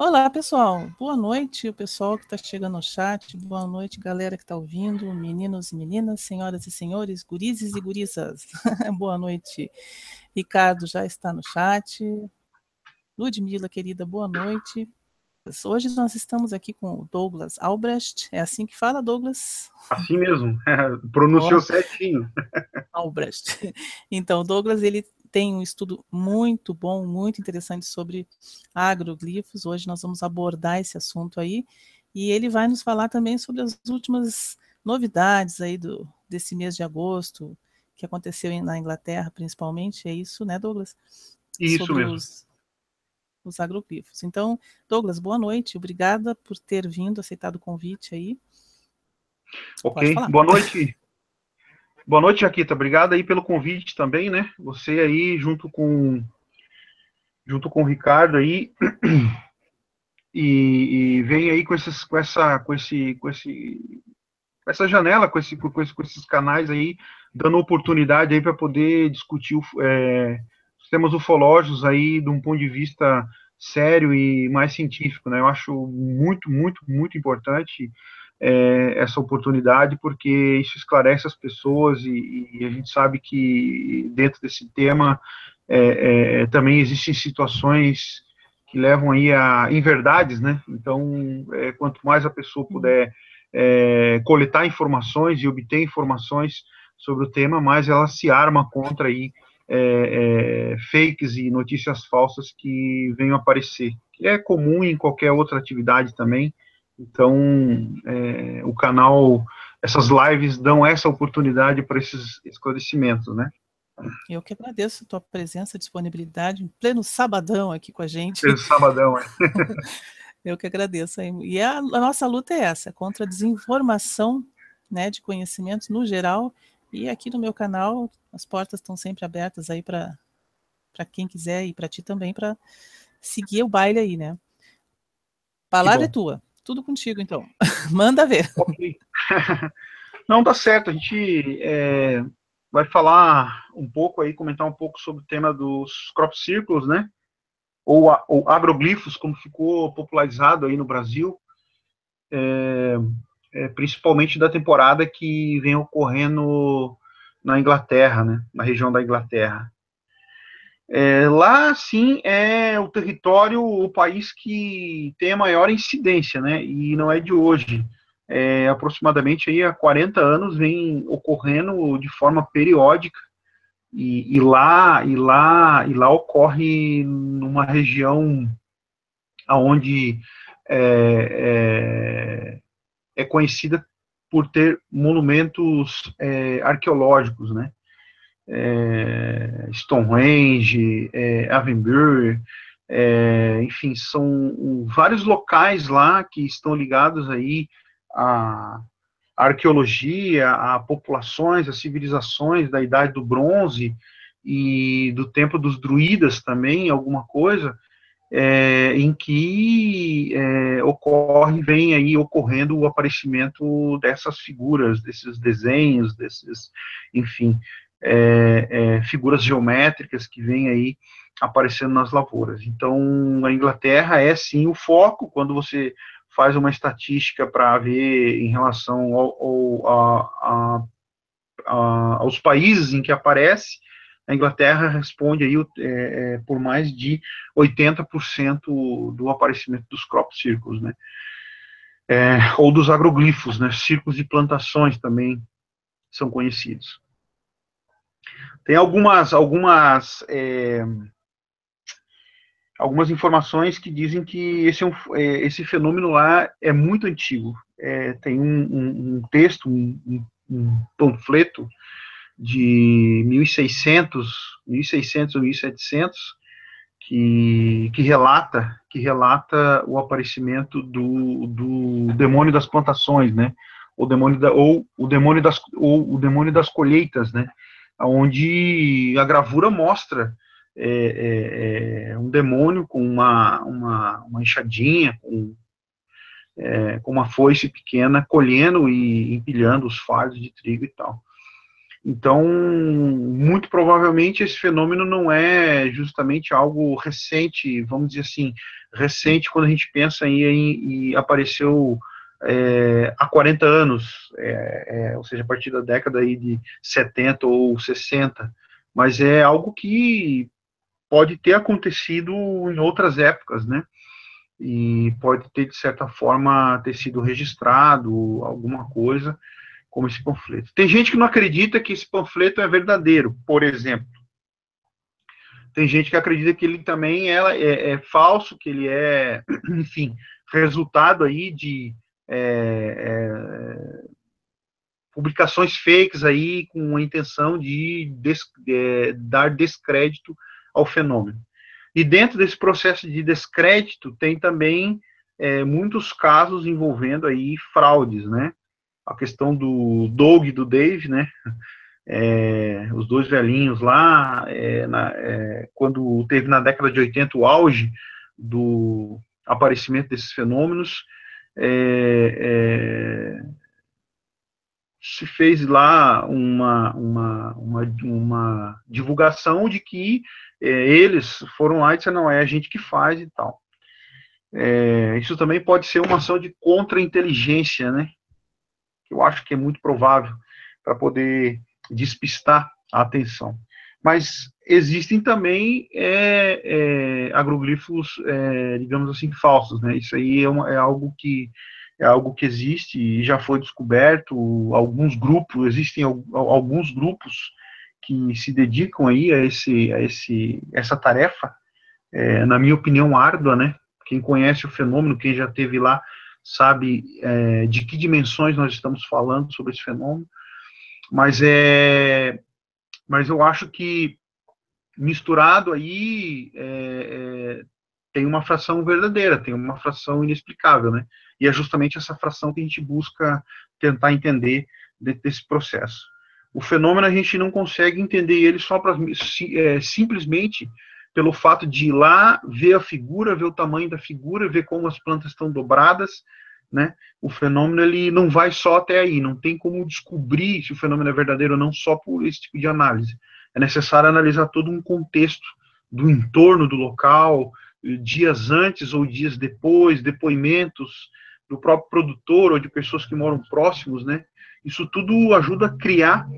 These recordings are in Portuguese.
Olá, pessoal. Boa noite, o pessoal que está chegando no chat. Boa noite, galera que está ouvindo, meninos e meninas, senhoras e senhores, gurizes e gurizas. boa noite. Ricardo já está no chat. Ludmila, querida, boa noite. Hoje nós estamos aqui com o Douglas Albrecht. É assim que fala, Douglas? Assim mesmo. Pronunciou certinho. Albrecht. Então, Douglas, ele tem um estudo muito bom, muito interessante sobre agroglifos. Hoje nós vamos abordar esse assunto aí. E ele vai nos falar também sobre as últimas novidades aí do, desse mês de agosto, que aconteceu na Inglaterra, principalmente. É isso, né, Douglas? Isso sobre mesmo. Os, os agroglifos. Então, Douglas, boa noite. Obrigada por ter vindo, aceitado o convite aí. Ok, boa noite. Boa noite, Jaquita. Obrigado aí pelo convite também, né? Você aí junto com junto com o Ricardo aí e, e vem aí com esses com essa com esse com esse com essa janela com esse com, esse, com esses canais aí dando oportunidade aí para poder discutir é, os temas ufológicos aí de um ponto de vista sério e mais científico, né? Eu acho muito muito muito importante é, essa oportunidade, porque isso esclarece as pessoas e, e, a gente sabe que dentro desse tema é, é, também existem situações que levam aí a inverdades, né? Então, é, quanto mais a pessoa puder é, coletar informações e obter informações sobre o tema, mais ela se arma contra aí é, fakes e notícias falsas que venham aparecer, que é comum em qualquer outra atividade também. Então, é, o canal, essas lives dão essa oportunidade para esses esclarecimentos, né? Eu que agradeço a tua presença, disponibilidade, em pleno sabadão aqui com a gente. Pleno sabadão, é. Eu que agradeço. E a, a, nossa luta é essa, contra a desinformação né, de conhecimentos no geral. E aqui no meu canal, as portas estão sempre abertas aí para quem quiser e para ti também, para seguir o baile aí, né? Palavra é tua. Tudo contigo, então. Manda ver. Não, tá certo. A gente é, vai falar um pouco aí, comentar um pouco sobre o tema dos crop circles, né? Ou, ou agroglifos, como ficou popularizado aí no Brasil, é, é, principalmente da temporada que vem ocorrendo na Inglaterra, né? Na região da Inglaterra. É, lá, sim, é o território, o país que tem a maior incidência, né? E não é de hoje. É, aproximadamente aí há 40 anos vem ocorrendo de forma periódica e, e, lá e lá e lá ocorre numa região aonde é, é, é conhecida por ter monumentos é, arqueológicos, né? É, Stonehenge, é, Avonbury, é, enfim, são vários locais lá que estão ligados aí à arqueologia, a populações, a civilizações da Idade do Bronze e do tempo dos druidas também, alguma coisa, é, em que é, ocorre, vem aí ocorrendo o aparecimento dessas figuras, desses desenhos, desses, enfim, é, é, figuras geométricas que vêm aí aparecendo nas lavouras. Então, a Inglaterra é sim o foco quando você faz uma estatística para ver em relação ao, ao, a, a, a, aos países em que aparece, a Inglaterra responde aí é, é por mais de 80% do aparecimento dos crop circles, né? É, ou dos agroglifos, né? Círculos de plantações também são conhecidos. Tem algumas, algumas, é, algumas informações que dizem que esse, é é, esse fenômeno lá é muito antigo. É, tem um, um, um texto, um, um, panfleto de 1600, 1600 ou 1700, que, que relata que relata o aparecimento do, do demônio das plantações, né? O demônio da, ou o demônio das ou o demônio das colheitas, né? Onde a gravura mostra é, é, é, um demônio com uma, uma, uma enxadinha, com, é, com uma foice pequena, colhendo e empilhando os fardos de trigo e tal. Então, muito provavelmente esse fenômeno não é justamente algo recente, vamos dizer assim, recente quando a gente pensa em, em, em apareceu é, há 40 anos, é, é, ou seja, a partir da década aí de 70 ou 60, mas é algo que pode ter acontecido em outras épocas, né? E pode ter, de certa forma, ter sido registrado alguma coisa como esse panfleto. Tem gente que não acredita que esse panfleto é verdadeiro, por exemplo. Tem gente que acredita que ele também é, é, é falso, que ele é, enfim, resultado aí de é, é, publicações fakes aí com a intenção de des, é, dar descrédito ao fenômeno. E dentro desse processo de descrédito tem também é, muitos casos envolvendo aí fraudes, né? A questão do Doug e do Dave, né? É, os dois velhinhos lá, na, quando teve na década de 80 o auge do aparecimento desses fenômenos, é, é, se fez lá uma, uma, uma, uma divulgação de que é, eles foram lá e disseram, não, é a gente que faz e tal. É, isso também pode ser uma ação de contra-inteligência, né? Eu acho que é muito provável para poder despistar a atenção. Mas existem também é, é, agroglifos, é, digamos assim, falsos, né? Isso aí é, uma, é, algo que é algo que existe e já foi descoberto. Alguns grupos existem alguns grupos que se dedicam aí a esse a esse essa tarefa, é, na minha opinião árdua, né? Quem conhece o fenômeno, quem já teve lá, sabe é, de que dimensões nós estamos falando sobre esse fenômeno. Mas é mas eu acho que misturado aí é, é, tem uma fração verdadeira, tem uma fração inexplicável, né? E é justamente essa fração que a gente busca tentar entender desse processo. O fenômeno a gente não consegue entender ele só pra, é, simplesmente pelo fato de ir lá, ver a figura, ver o tamanho da figura, ver como as plantas estão dobradas, né? O fenômeno ele não vai só até aí, não tem como descobrir se o fenômeno é verdadeiro ou não só por esse tipo de análise é necessário analisar todo um contexto do entorno do local, dias antes ou dias depois, depoimentos do próprio produtor ou de pessoas que moram próximos, né? Isso tudo ajuda a criar,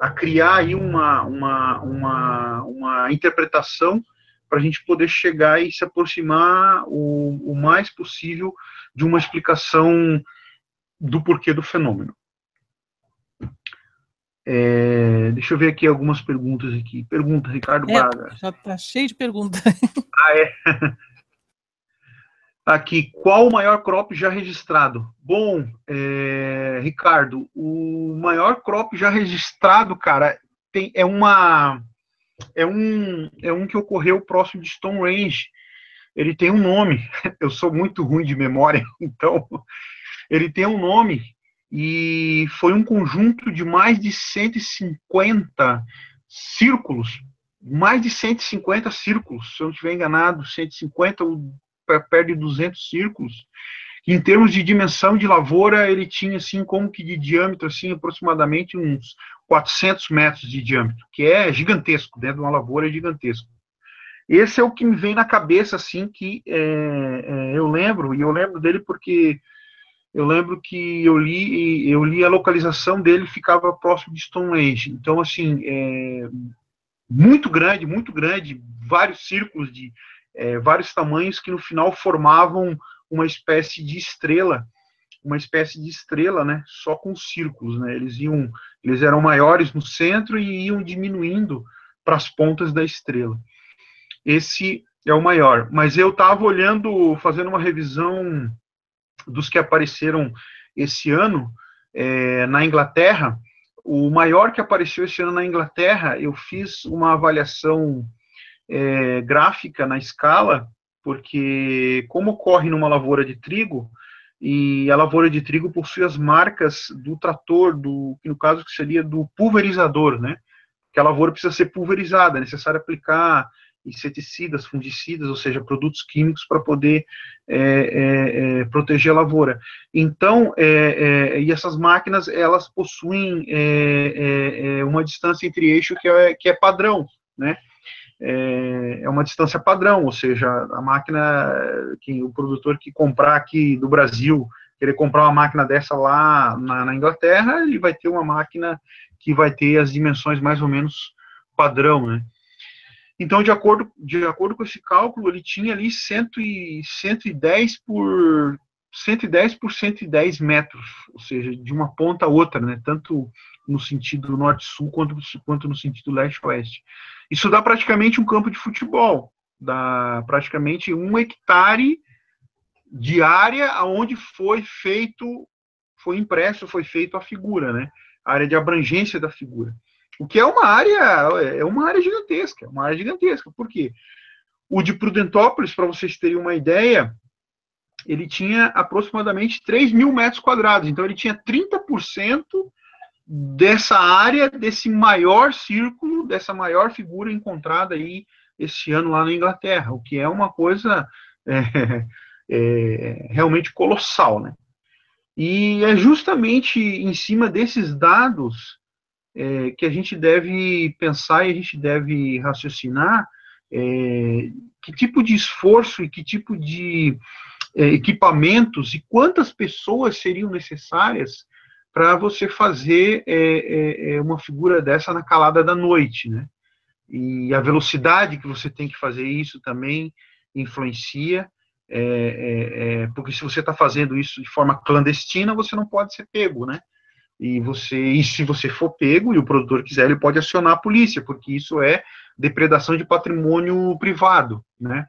a criar aí uma, uma, uma, uma interpretação para a gente poder chegar e se aproximar o, o mais possível de uma explicação do porquê do fenômeno. É, deixa eu ver aqui algumas perguntas aqui. Pergunta, Ricardo é, Braga. Já está cheio de perguntas. Ah, é? Aqui, qual o maior crop já registrado? Bom, é, Ricardo, o maior crop já registrado, cara, tem, é uma é um é um que ocorreu próximo de Stone Range. Ele tem um nome. Eu sou muito ruim de memória, então ele tem um nome e foi um conjunto de mais de 150 círculos, mais de 150 círculos, se eu não estiver enganado, 150 ou perto de 200 círculos. Em termos de dimensão de lavoura, ele tinha assim como que de diâmetro assim aproximadamente uns 400 metros de diâmetro, que é gigantesco, dentro de uma lavoura é gigantesco. Esse é o que me vem na cabeça assim que é, é, eu lembro e eu lembro dele porque eu lembro que eu li eu li a localização dele ficava próximo de Stonehenge. Então assim, é, muito grande, muito grande, vários círculos de é, vários tamanhos que no final formavam uma espécie de estrela, uma espécie de estrela, né? Só com círculos, né? Eles iam, eles eram maiores no centro e iam diminuindo para as pontas da estrela. Esse é o maior. Mas eu estava olhando, fazendo uma revisão dos que apareceram esse ano é, na Inglaterra, o maior que apareceu esse ano na Inglaterra, eu fiz uma avaliação é, gráfica na escala, porque como ocorre numa lavoura de trigo, e a lavoura de trigo possui as marcas do trator, do, no caso que seria do pulverizador, né? Que a lavoura precisa ser pulverizada, é necessário aplicar inseticidas, fungicidas, ou seja, produtos químicos para poder é, é, é, proteger a lavoura. Então, é, é, e essas máquinas, elas possuem é, uma distância entre eixo que é, que é padrão, né? É, uma distância padrão, ou seja, a máquina, que o produtor que comprar aqui do Brasil, querer comprar uma máquina dessa lá na, na Inglaterra, ele vai ter uma máquina que vai ter as dimensões mais ou menos padrão, né? Então, de acordo, de acordo com esse cálculo, ele tinha ali cento e, 110 por 110 por 110 metros, ou seja, de uma ponta a outra, né? Tanto no sentido norte-sul quanto, quanto no sentido leste-oeste. Isso dá praticamente um campo de futebol, dá praticamente um hectare de área aonde foi feito, foi impresso, foi feito a figura, né? A área de abrangência da figura. O que é uma área, é uma área gigantesca, uma área gigantesca. Por quê? O de Prudentópolis, para vocês terem uma ideia, ele tinha aproximadamente 3 mil metros quadrados. Então, ele tinha 30% dessa área, desse maior círculo, dessa maior figura encontrada aí esse ano lá na Inglaterra, o que é uma coisa é, é, realmente colossal, né? E é justamente em cima desses dados é, que a gente deve pensar e a gente deve raciocinar é, que tipo de esforço e que tipo de equipamentos e quantas pessoas seriam necessárias para você fazer é, é, é, uma figura dessa na calada da noite, né? E a velocidade que você tem que fazer isso também influencia, porque se você está fazendo isso de forma clandestina, você não pode ser pego, né? E você, e se você for pego e o produtor quiser, ele pode acionar a polícia, porque isso é depredação de patrimônio privado, né?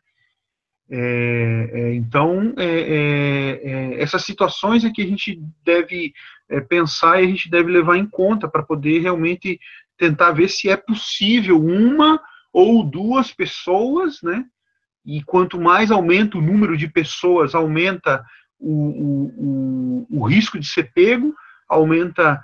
É, é, então, é, é, é essas situações é que a gente deve é, pensar e a gente deve levar em conta para poder realmente tentar ver se é possível uma ou duas pessoas, né? E quanto mais aumenta o número de pessoas, aumenta o, o, o, o risco de ser pego, aumenta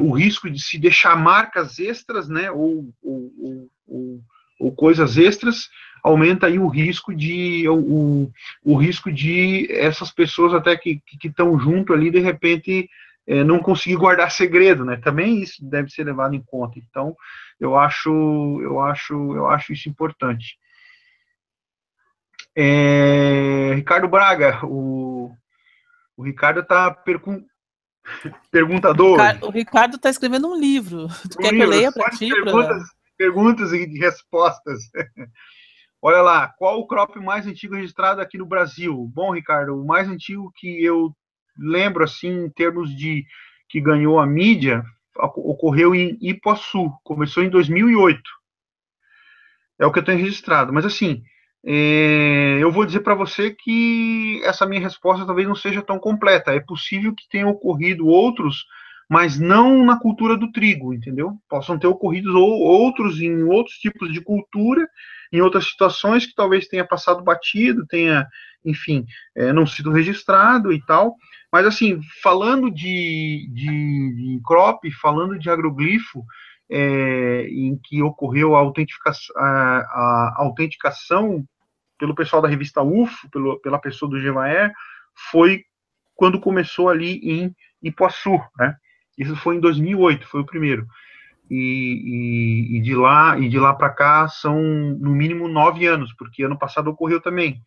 o risco de se deixar marcas extras, né, ou, ou, ou, ou coisas extras, aumenta aí o risco de o, o risco de essas pessoas até que estão junto ali de repente é, não conseguir guardar segredo, né? Também isso deve ser levado em conta. Então, eu acho eu acho eu acho isso importante. É, Ricardo Braga, o, o Ricardo está Pergunta 2. O Ricardo está escrevendo um livro. Tu um quer livro, que eu leia para ti? Perguntas, pra... perguntas e respostas. Olha lá, qual o crop mais antigo registrado aqui no Brasil? Bom, Ricardo, o mais antigo que eu lembro, assim, em termos de que ganhou a mídia, ocorreu em Ipuaçu, começou em 2008. É o que eu tenho registrado. Mas, assim, é, eu vou dizer para você que essa minha resposta talvez não seja tão completa. É possível que tenham ocorrido outros, mas não na cultura do trigo, entendeu? Possam ter ocorrido outros em outros tipos de cultura, em outras situações que talvez tenha passado batido, tenha, enfim, é, não sido registrado e tal. Mas, assim, falando de, de, de crop, falando de agroglifo, é, em que ocorreu a autenticação, a, a autenticação pelo pessoal da revista UFO, pelo, pela pessoa do Gemaer, foi quando começou ali em Ipuaçu, né? Isso foi em 2008, foi o primeiro. E, e, e de lá e de lá para cá são no mínimo nove anos, porque ano passado ocorreu também.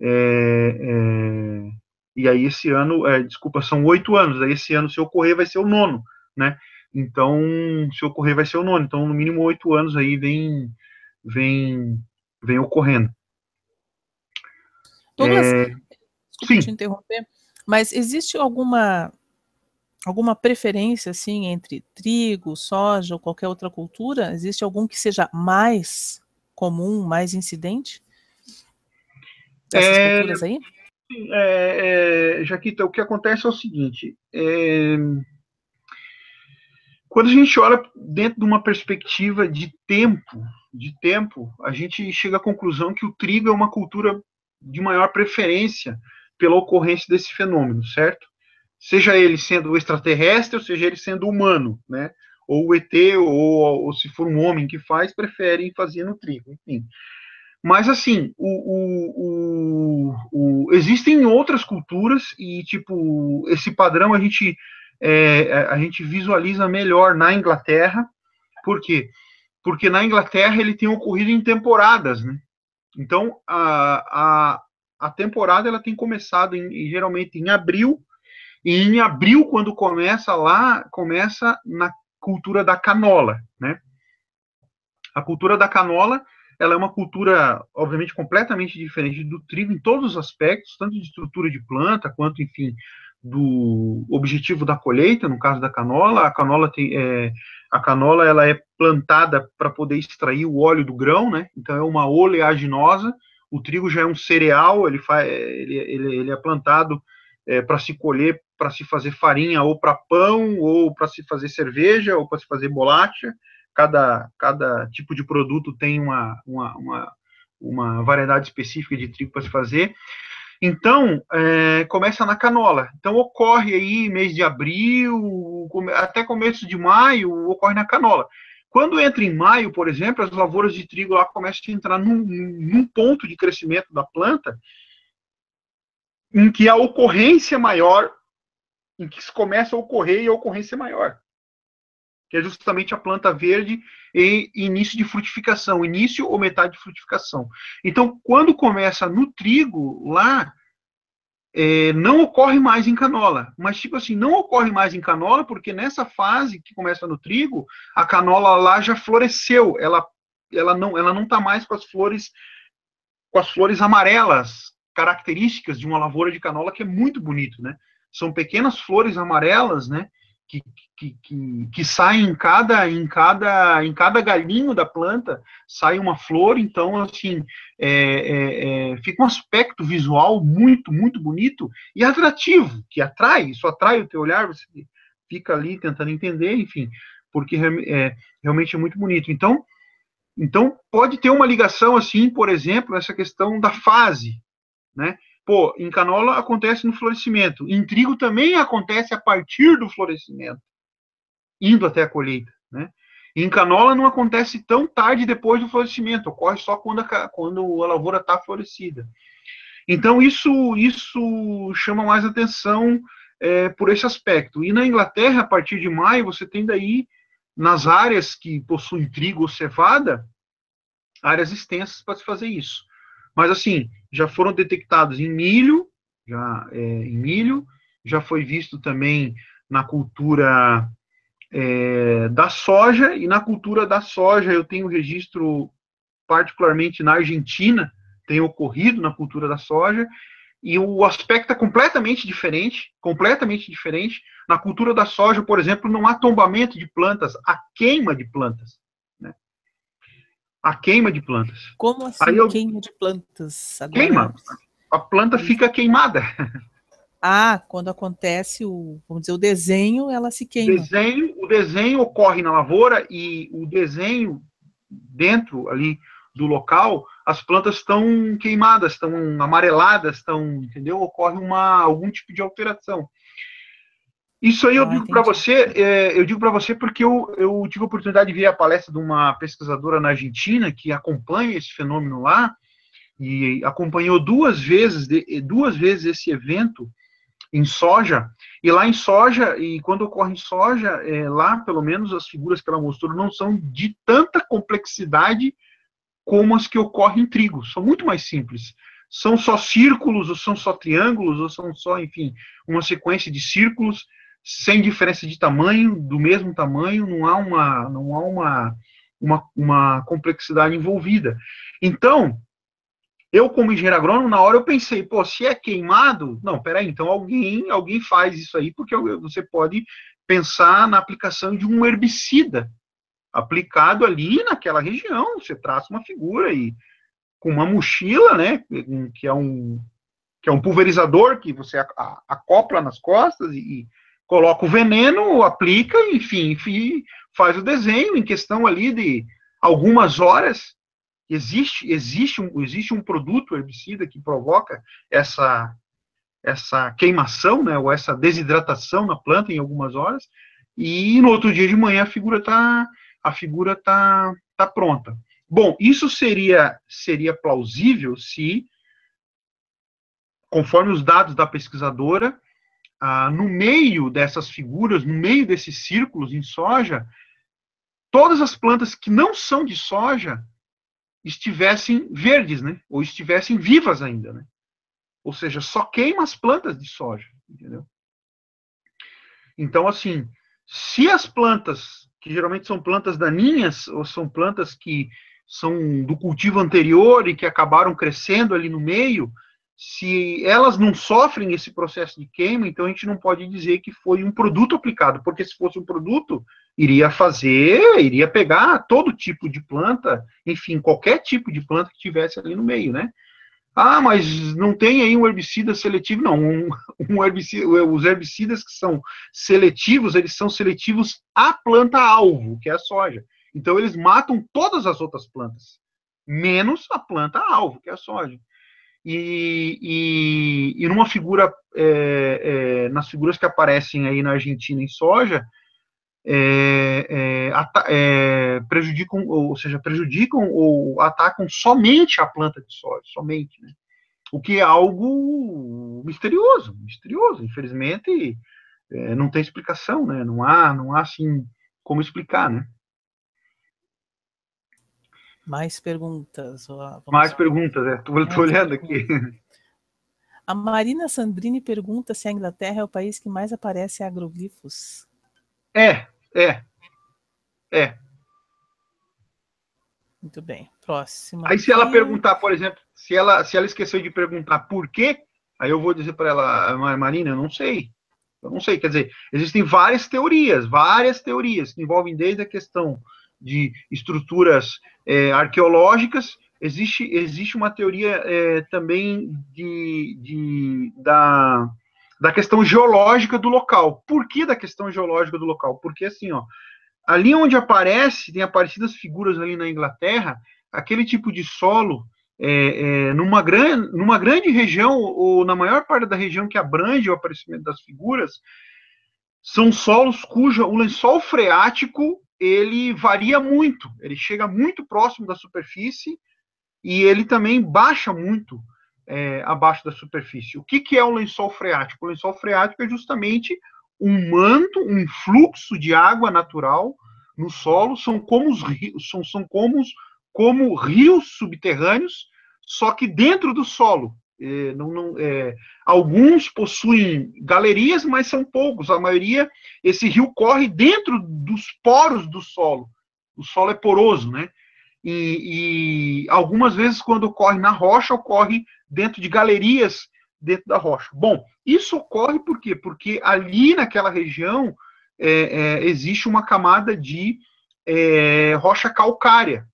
É, é, e aí esse ano, é, desculpa, são oito anos. Aí esse ano, se ocorrer, vai ser o nono, né? Então, se ocorrer, vai ser o nono. Então, no mínimo oito anos aí vem vem vem ocorrendo. Todas, é... Desculpa te interromper, mas existe alguma alguma preferência assim entre trigo, soja ou qualquer outra cultura? Existe algum que seja mais comum, mais incidente? Essas é, culturas aí? É, é, Jaquita, o que acontece é o seguinte: é, quando a gente olha dentro de uma perspectiva de tempo, de tempo, a gente chega à conclusão que o trigo é uma cultura de maior preferência pela ocorrência desse fenômeno, certo? Seja ele sendo extraterrestre, ou seja ele sendo humano, né? Ou o ET, ou, ou se for um homem que faz, preferem fazer no trigo, enfim. Mas, assim, o, o, o, existem outras culturas e, tipo, esse padrão a gente, é, a gente visualiza melhor na Inglaterra. Por quê? Porque na Inglaterra ele tem ocorrido em temporadas, né? Então, a, a, a temporada ela tem começado em, geralmente em abril, em abril, quando começa lá, começa na cultura da canola, né? A cultura da canola ela é uma cultura, obviamente, completamente diferente do trigo em todos os aspectos, tanto de estrutura de planta, quanto, enfim, do objetivo da colheita, no caso da canola. A canola, tem, é, a canola ela é plantada para poder extrair o óleo do grão, né? Então, é uma oleaginosa. O trigo já é um cereal, ele, faz, ele, ele, ele é plantado é, para se colher, para se fazer farinha, ou para pão, ou para se fazer cerveja, ou para se fazer bolacha cada, cada tipo de produto tem uma, uma, uma, uma variedade específica de trigo para se fazer. Então, é, começa na canola. Então, ocorre aí mês de abril, até começo de maio, ocorre na canola. Quando entra em maio, por exemplo, as lavouras de trigo lá começam a entrar num, num ponto de crescimento da planta em que a ocorrência maior, em que se começa a ocorrer e a ocorrência maior que é justamente a planta verde e início de frutificação, início ou metade de frutificação. Então, quando começa no trigo, lá, é, não ocorre mais em canola. Mas, tipo assim, não ocorre mais em canola, porque nessa fase que começa no trigo, a canola lá já floresceu, ela, ela não ela não está mais com as flores com as flores amarelas, características de uma lavoura de canola que é muito bonito, né? São pequenas flores amarelas, né? que, que, que, que sai em cada, em, cada, em cada galinho da planta, sai uma flor, então, assim, é, é, é, fica um aspecto visual muito, muito bonito e atrativo, que atrai, isso atrai o teu olhar, você fica ali tentando entender, enfim, porque é, realmente é muito bonito. Então, então, pode ter uma ligação, assim, por exemplo, essa questão da fase, né? Pô, em canola acontece no florescimento. Em trigo também acontece a partir do florescimento, indo até a colheita, né? Em canola não acontece tão tarde depois do florescimento, ocorre só quando a, quando a lavoura está florescida. Então, isso, isso chama mais atenção é, por esse aspecto. E na Inglaterra, a partir de maio, você tem daí, nas áreas que possuem trigo ou cevada, áreas extensas para se fazer isso. Mas, assim, já foram detectados em milho, já é, em milho, já foi visto também na cultura é, da soja, e na cultura da soja eu tenho registro, particularmente na Argentina, tem ocorrido na cultura da soja, e o aspecto é completamente diferente, completamente diferente. Na cultura da soja, por exemplo, não há tombamento de plantas, há queima de plantas a queima de plantas. Como assim eu... queima de plantas? Agora... Queima. A planta fica queimada. Ah, quando acontece o, vamos dizer, o desenho, ela se queima. O desenho, o desenho ocorre na lavoura e o desenho dentro ali do local, as plantas estão queimadas, estão amareladas, estão, entendeu? Ocorre uma algum tipo de alteração. Isso aí eu ah, digo para você, é, eu digo para você porque eu, eu tive a oportunidade de ver a palestra de uma pesquisadora na Argentina que acompanha esse fenômeno lá e acompanhou duas vezes, duas vezes esse evento em soja. E lá em soja, e quando ocorre em soja, é, lá pelo menos as figuras que ela mostrou não são de tanta complexidade como as que ocorrem em trigo, são muito mais simples. São só círculos, ou são só triângulos, ou são só, enfim, uma sequência de círculos sem diferença de tamanho, do mesmo tamanho, não há uma, não há uma, uma, uma complexidade envolvida. Então, eu como engenheiro agrônomo, na hora eu pensei, pô, se é queimado, não, peraí, então alguém, alguém faz isso aí, porque você pode pensar na aplicação de um herbicida aplicado ali naquela região, você traça uma figura e com uma mochila, né, que é um que é um pulverizador que você acopla nas costas e, coloca o veneno, aplica, enfim, enfim, faz o desenho em questão ali de algumas horas. Existe, existe, um, existe um produto herbicida que provoca essa, essa queimação, né, ou essa desidratação na planta em algumas horas, e no outro dia de manhã a figura está a figura tá, tá pronta. Bom, isso seria, seria plausível se, conforme os dados da pesquisadora, ah, no meio dessas figuras, no meio desses círculos em soja, todas as plantas que não são de soja estivessem verdes, né? Ou estivessem vivas ainda, né? Ou seja, só queima as plantas de soja, entendeu? Então, assim, se as plantas, que geralmente são plantas daninhas, ou são plantas que são do cultivo anterior e que acabaram crescendo ali no meio, se elas não sofrem esse processo de queima, então a gente não pode dizer que foi um produto aplicado, porque se fosse um produto, iria fazer, iria pegar todo tipo de planta, enfim, qualquer tipo de planta que tivesse ali no meio, né? Ah, mas não tem aí um herbicida seletivo? Não, um, um herbicida, os herbicidas que são seletivos, eles são seletivos à planta-alvo, que é a soja. Então, eles matam todas as outras plantas, menos a planta-alvo, que é a soja. E, e, e numa figura, é, é, nas figuras que aparecem aí na Argentina em soja, é, é, é, prejudicam, ou seja, prejudicam ou atacam somente a planta de soja, somente, né? O que é algo misterioso, misterioso. Infelizmente, é, não tem explicação, né? Não há, não há assim como explicar, né? Mais perguntas. Vamos Mais perguntas, é. Estou olhando aqui. A Marina Sandrini pergunta se a Inglaterra é o país que mais aparece agroglifos. É, é. É. Muito bem. Próxima. Aí se ela perguntar, por exemplo, se ela, se ela esqueceu de perguntar por quê, aí eu vou dizer para ela, Marina, eu não sei. Eu não sei, quer dizer, existem várias teorias, várias teorias que envolvem desde a questão de estruturas é, arqueológicas, existe, existe uma teoria é, também de, de, da, da questão geológica do local. Por que da questão geológica do local? Porque assim, ó, ali onde aparece, tem aparecidas figuras ali na Inglaterra, aquele tipo de solo, é, é, numa, gran, numa grande região, ou na maior parte da região que abrange o aparecimento das figuras, são solos cujo o lençol freático ele varia muito, ele chega muito próximo da superfície e ele também baixa muito é, abaixo da superfície. O que, que é o lençol freático? O lençol freático é justamente um manto, um fluxo de água natural no solo, são como os rios, são, são como, como rios subterrâneos, só que dentro do solo. É, não, não, é, alguns possuem galerias, mas são poucos. A maioria, esse rio corre dentro dos poros do solo. O solo é poroso, né? E, e algumas vezes, quando ocorre na rocha, ocorre dentro de galerias dentro da rocha. Bom, isso ocorre por quê? Porque ali naquela região é, é, existe uma camada de é, rocha calcária.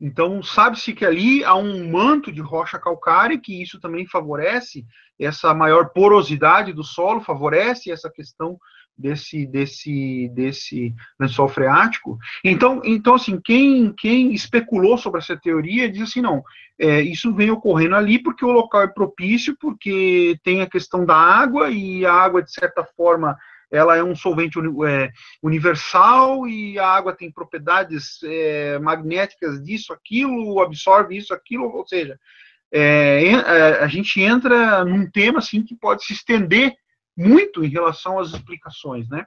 Então, sabe-se que ali há um manto de rocha calcária, que isso também favorece essa maior porosidade do solo, favorece essa questão desse desse desse lençol freático. Então, então assim, quem quem especulou sobre essa teoria diz assim, não, é, isso vem ocorrendo ali porque o local é propício, porque tem a questão da água e a água de certa forma ela é um solvente é, universal e a água tem propriedades é, magnéticas disso, aquilo, absorve isso, aquilo, ou seja, é, é, a gente entra num tema assim que pode se estender muito em relação às explicações, né?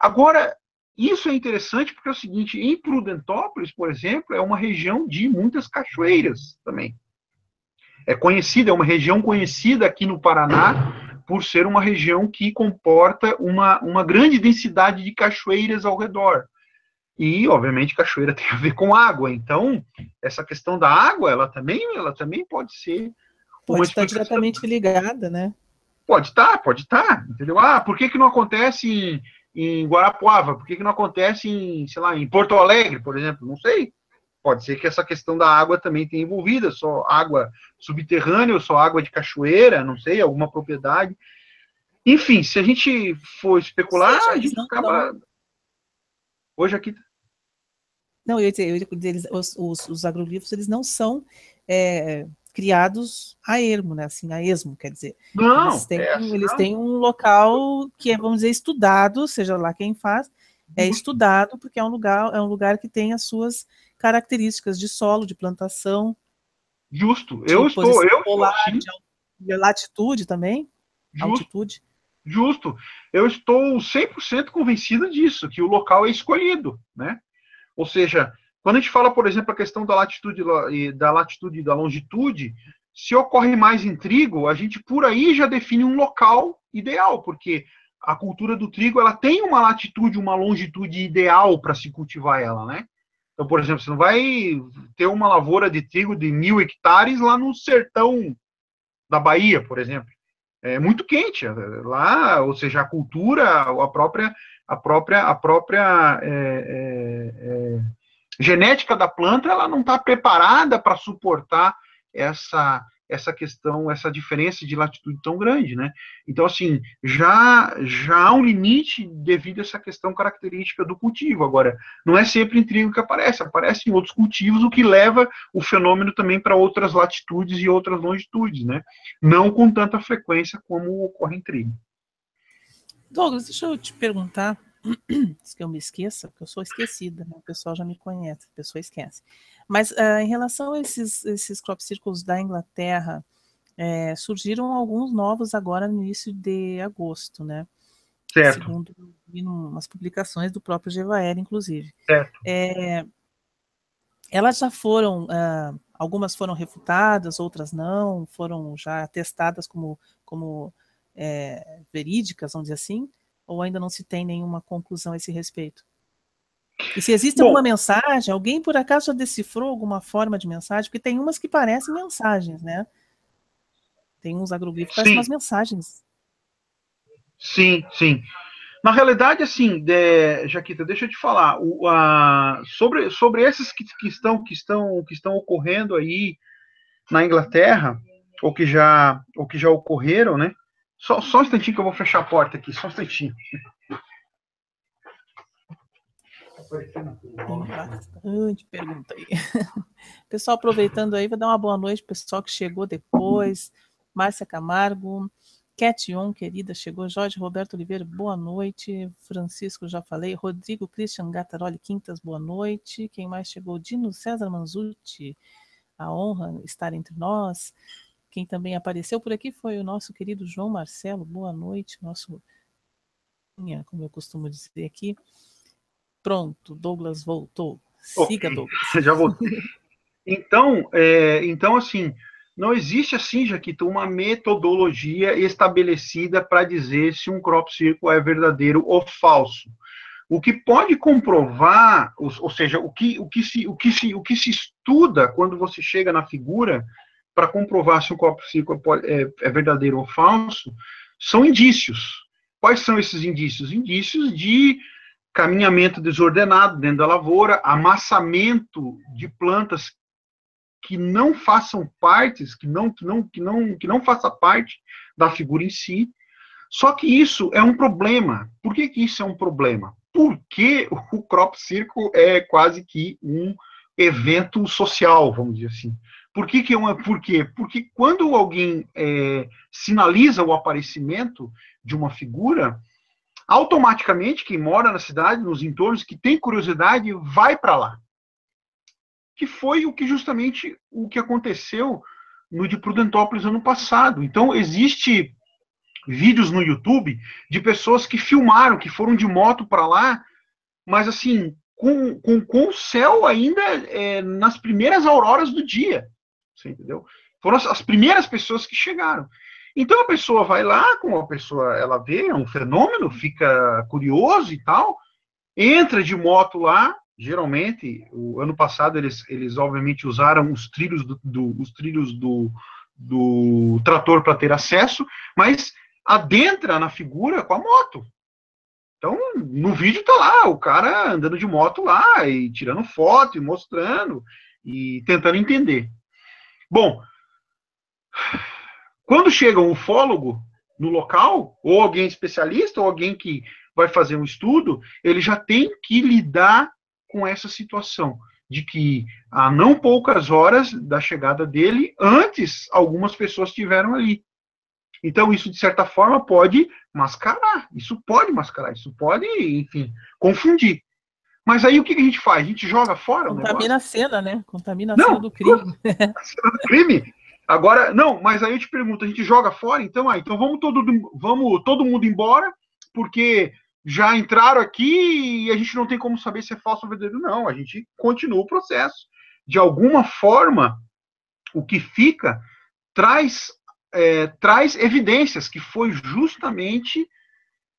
Agora, isso é interessante porque é o seguinte, em Prudentópolis, por exemplo, é uma região de muitas cachoeiras também. É conhecida, é uma região conhecida aqui no Paraná por ser uma região que comporta uma, uma grande densidade de cachoeiras ao redor. E, obviamente, cachoeira tem a ver com água. Então, essa questão da água, ela também, ela também pode ser. Pode estar diretamente ligada, né? Pode estar, pode estar, entendeu? Ah, por que, que não acontece em, em Guarapuava? Por que, que não acontece em, sei lá, em Porto Alegre, por exemplo? Não sei. Pode ser que essa questão da água também tenha envolvida, só água subterrânea ou só água de cachoeira, não sei, alguma propriedade. Enfim, se a gente for especular, a gente não, acaba. Não... Hoje aqui. Não, eu ia dizer, eu ia dizer os, os, os agroglifos eles não são é, criados a ermo, né? Assim, a esmo, quer dizer. Não, eles têm, é, eles têm um local que é, vamos dizer, estudado, seja lá quem faz, é uhum. estudado porque é um lugar, é um lugar que tem as suas características de solo, de plantação. Justo. Eu estou, eu polar, de latitude também, Justo. altitude. Justo. Eu estou 100% convencido disso, que o local é escolhido, né? Ou seja, quando a gente fala, por exemplo, a questão da latitude, da latitude e da longitude, se ocorre mais em trigo, a gente por aí já define um local ideal, porque a cultura do trigo ela tem uma latitude, uma longitude ideal para se cultivar ela, né? Então, por exemplo, você não vai ter uma lavoura de trigo de mil hectares lá no sertão da Bahia, por exemplo. É muito quente lá, ou seja, a cultura, a própria, a própria, a própria é, é, é, genética da planta, ela não está preparada para suportar essa essa questão, essa diferença de latitude tão grande, né? Então, assim, já, já há um limite devido a essa questão característica do cultivo. Agora, não é sempre em trigo que aparece, aparece em outros cultivos, o que leva o fenômeno também para outras latitudes e outras longitudes, né? Não com tanta frequência como ocorre em trigo. Douglas, deixa eu te perguntar, se que eu me esqueça, porque eu sou esquecida, né? o pessoal já me conhece, a pessoa esquece. Mas uh, em relação a esses, esses crop circles da Inglaterra, é, surgiram alguns novos agora no início de agosto, né? Certo. Segundo umas publicações do próprio Gevaer, inclusive. Certo. É, elas já foram, uh, algumas foram refutadas, outras não, foram já testadas como, como é, verídicas, vamos dizer assim, ou ainda não se tem nenhuma conclusão a esse respeito? E se existe Bom, alguma mensagem, alguém por acaso já decifrou alguma forma de mensagem? Porque tem umas que parecem mensagens, né? Tem uns agroglifos que parecem umas mensagens. Sim, sim. Na realidade, assim, de, Jaquita, deixa eu te falar, o, a, sobre, sobre esses que, que, estão, que, estão, que estão ocorrendo aí na Inglaterra, ou que já, ou que já ocorreram, né? Só, só um instantinho que eu vou fechar a porta aqui, só um instantinho. Tem bastante pergunta aí. Pessoal, aproveitando aí, vou dar uma boa noite pessoal que chegou depois. Márcia Camargo, Cation, querida, chegou. Jorge Roberto Oliveira, boa noite. Francisco, já falei. Rodrigo Christian Gattaroli Quintas, boa noite. Quem mais chegou? Dino César Manzucci, a honra estar entre nós. Quem também apareceu por aqui foi o nosso querido João Marcelo, boa noite. Nosso, como eu costumo dizer aqui. Pronto, Douglas voltou. Siga, okay. Douglas. Já voltei. Então, é, então, assim, não existe assim, Jaquita, uma metodologia estabelecida para dizer se um crop circle é verdadeiro ou falso. O que pode comprovar, ou, ou seja, o que, o, que se, o, que se, o que se estuda quando você chega na figura para comprovar se um crop circle é, é verdadeiro ou falso, são indícios. Quais são esses indícios? Indícios de caminhamento desordenado dentro da lavoura, amassamento de plantas que não façam partes, que não, que não, que não, que não faça parte da figura em si. Só que isso é um problema. Por que, que isso é um problema? Porque o crop circle é quase que um evento social, vamos dizer assim. Por que, que é uma, por quê? Porque quando alguém é, sinaliza o aparecimento de uma figura, automaticamente quem mora na cidade, nos entornos, que tem curiosidade, vai para lá. Que foi o que justamente o que aconteceu no de Prudentópolis ano passado. Então existe vídeos no YouTube de pessoas que filmaram, que foram de moto para lá, mas assim com, com, com o céu ainda é, nas primeiras auroras do dia, você entendeu? Foram as, as primeiras pessoas que chegaram. Então a pessoa vai lá, como a pessoa ela vê, é um fenômeno, fica curioso e tal, entra de moto lá. Geralmente, o ano passado eles, eles obviamente usaram os trilhos do, do os trilhos do, do trator para ter acesso, mas adentra na figura com a moto. Então, no vídeo tá lá, o cara andando de moto lá e tirando foto e mostrando e tentando entender. Bom, quando chega um ufólogo no local, ou alguém especialista, ou alguém que vai fazer um estudo, ele já tem que lidar com essa situação de que há não poucas horas da chegada dele, antes algumas pessoas estiveram ali. Então, isso, de certa forma, pode mascarar. Isso pode mascarar, isso pode, enfim, confundir. Mas aí o que, que a gente faz? A gente joga fora Contamina a cena, né? Contamina a não, cena do crime. A cena do crime. Agora, não, mas aí eu te pergunto, a gente joga fora, então, ah, então vamos todo, vamos todo mundo embora, porque já entraram aqui e a gente não tem como saber se é falso ou verdadeiro. Não, a gente continua o processo. De alguma forma, o que fica traz, é, traz evidências, que foi justamente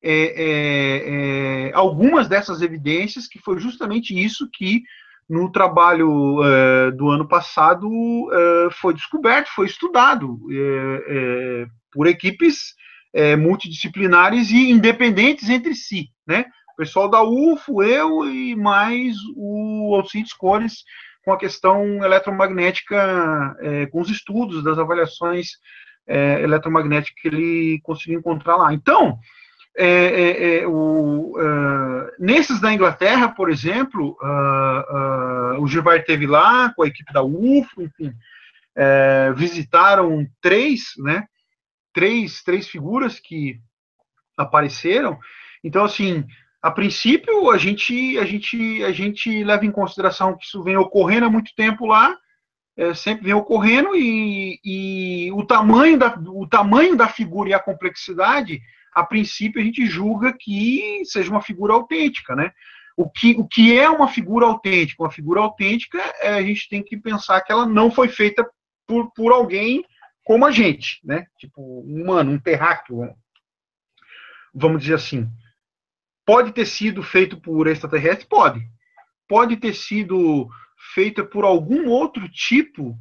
é, é, é algumas dessas evidências, que foi justamente isso que no trabalho é, do ano passado é, foi descoberto, foi estudado por equipes multidisciplinares e independentes entre si, né? O pessoal da UFO, eu e mais o Alcides Cores com a questão eletromagnética, com os estudos das avaliações eletromagnéticas que ele conseguiu encontrar lá. Então, é, é, é o, uh, nesses da Inglaterra, por exemplo, uh, uh, o Gilvar teve lá com a equipe da UFO, enfim, visitaram três, né, três, três figuras que apareceram. Então, assim, a princípio, a gente, a gente, a gente leva em consideração que isso vem ocorrendo há muito tempo lá, é, sempre vem ocorrendo, e, e, o, tamanho da, o tamanho da figura e a complexidade, a princípio, a gente julga que seja uma figura autêntica, né? O que, o que é uma figura autêntica? Uma figura autêntica, é, a gente tem que pensar que ela não foi feita por, por alguém como a gente, né? Tipo, um humano, um terráqueo, vamos dizer assim. Pode ter sido feito por extraterrestre? Pode. Pode ter sido feita por algum outro tipo,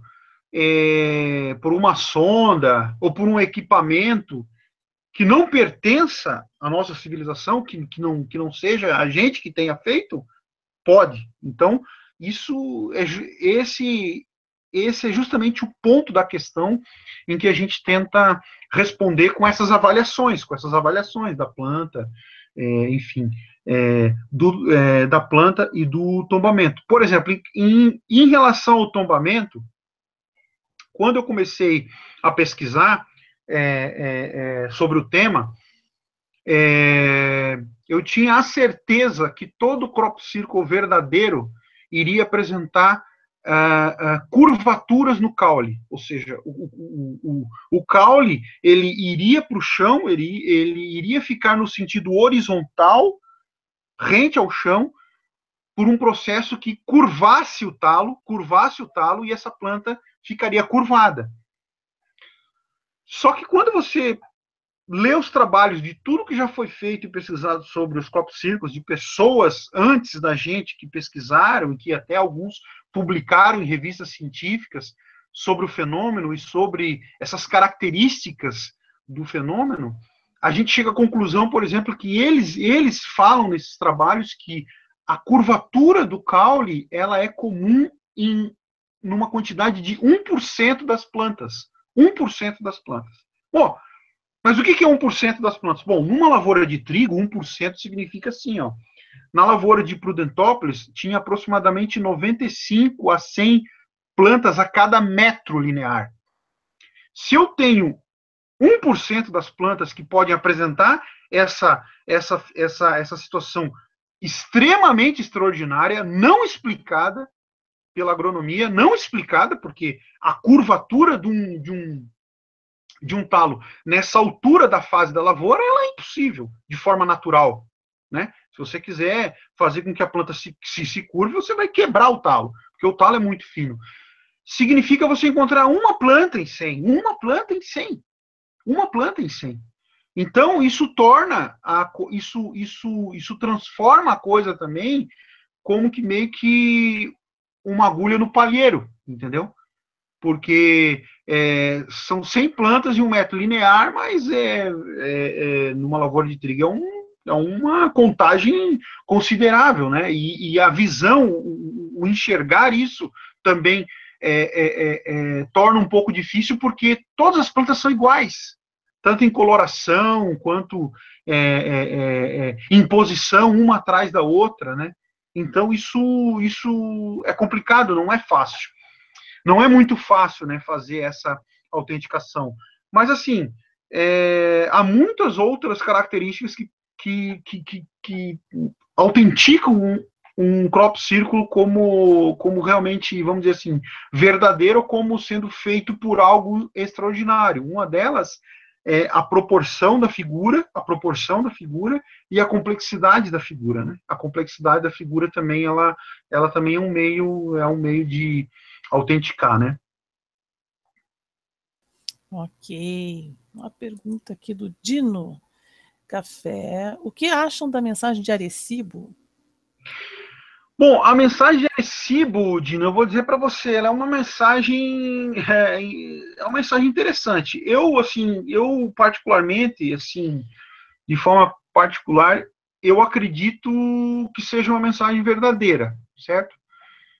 é, por uma sonda ou por um equipamento que não pertença à nossa civilização, que, que, não, que não seja a gente que tenha feito? Pode. Então, isso é, esse, esse é justamente o ponto da questão em que a gente tenta responder com essas avaliações, com essas avaliações da planta, é, enfim, é, do, é, da planta e do tombamento. Por exemplo, em, em relação ao tombamento, quando eu comecei a pesquisar é, é, é, sobre o tema, eu tinha a certeza que todo crop circle verdadeiro iria apresentar Uh, uh, curvaturas no caule, ou seja, o, o, o, o caule ele iria para o chão, ele, ele iria ficar no sentido horizontal, rente ao chão, por um processo que curvasse o talo, curvasse o talo e essa planta ficaria curvada. Só que quando você lê os trabalhos de tudo que já foi feito e pesquisado sobre os crop circles, de pessoas antes da gente que pesquisaram, e que até alguns publicaram em revistas científicas sobre o fenômeno e sobre essas características do fenômeno, a gente chega à conclusão, por exemplo, que eles, eles falam nesses trabalhos que a curvatura do caule ela é comum em numa quantidade de 1% das plantas. 1% das plantas. Bom, mas o que é 1% das plantas? Bom, numa lavoura de trigo, 1% significa assim, ó. Na lavoura de Prudentópolis, tinha aproximadamente 95 a 100 plantas a cada metro linear. Se eu tenho 1% das plantas que podem apresentar essa, essa, essa, essa situação extremamente extraordinária, não explicada pela agronomia, não explicada, porque a curvatura de um, de um, de um talo nessa altura da fase da lavoura, ela é impossível de forma natural. Né? Se você quiser fazer com que a planta se, se, se curve, você vai quebrar o talo, porque o talo é muito fino. Significa você encontrar uma planta em 100, uma planta em 100, uma planta em 100. Então, isso torna, a, isso, isso, isso transforma a coisa também como que meio que uma agulha no palheiro, entendeu? porque é, são 100 plantas em um metro linear, mas é, é, é, numa lavoura de trigo é, um, é, uma contagem considerável, né? E, e a visão, o, o, enxergar isso também é, é, torna um pouco difícil, porque todas as plantas são iguais, tanto em coloração quanto em posição, uma atrás da outra, né? Então isso, isso é complicado, não é fácil. Não é muito fácil né, fazer essa autenticação. Mas, assim, é, há muitas outras características que, que, que, que, que autenticam um, um crop círculo como, como realmente, vamos dizer assim, verdadeiro, como sendo feito por algo extraordinário. Uma delas é a proporção da figura, a proporção da figura e a complexidade da figura, né? A complexidade da figura também, ela, ela também é um meio, é um meio de autenticar, né? Ok. Uma pergunta aqui do Dino Café. O que acham da mensagem de Arecibo? Bom, a mensagem de Arecibo, Dino, eu vou dizer para você, ela é uma mensagem é, é, uma mensagem interessante. Eu, assim, eu particularmente, assim, de forma particular, eu acredito que seja uma mensagem verdadeira, certo?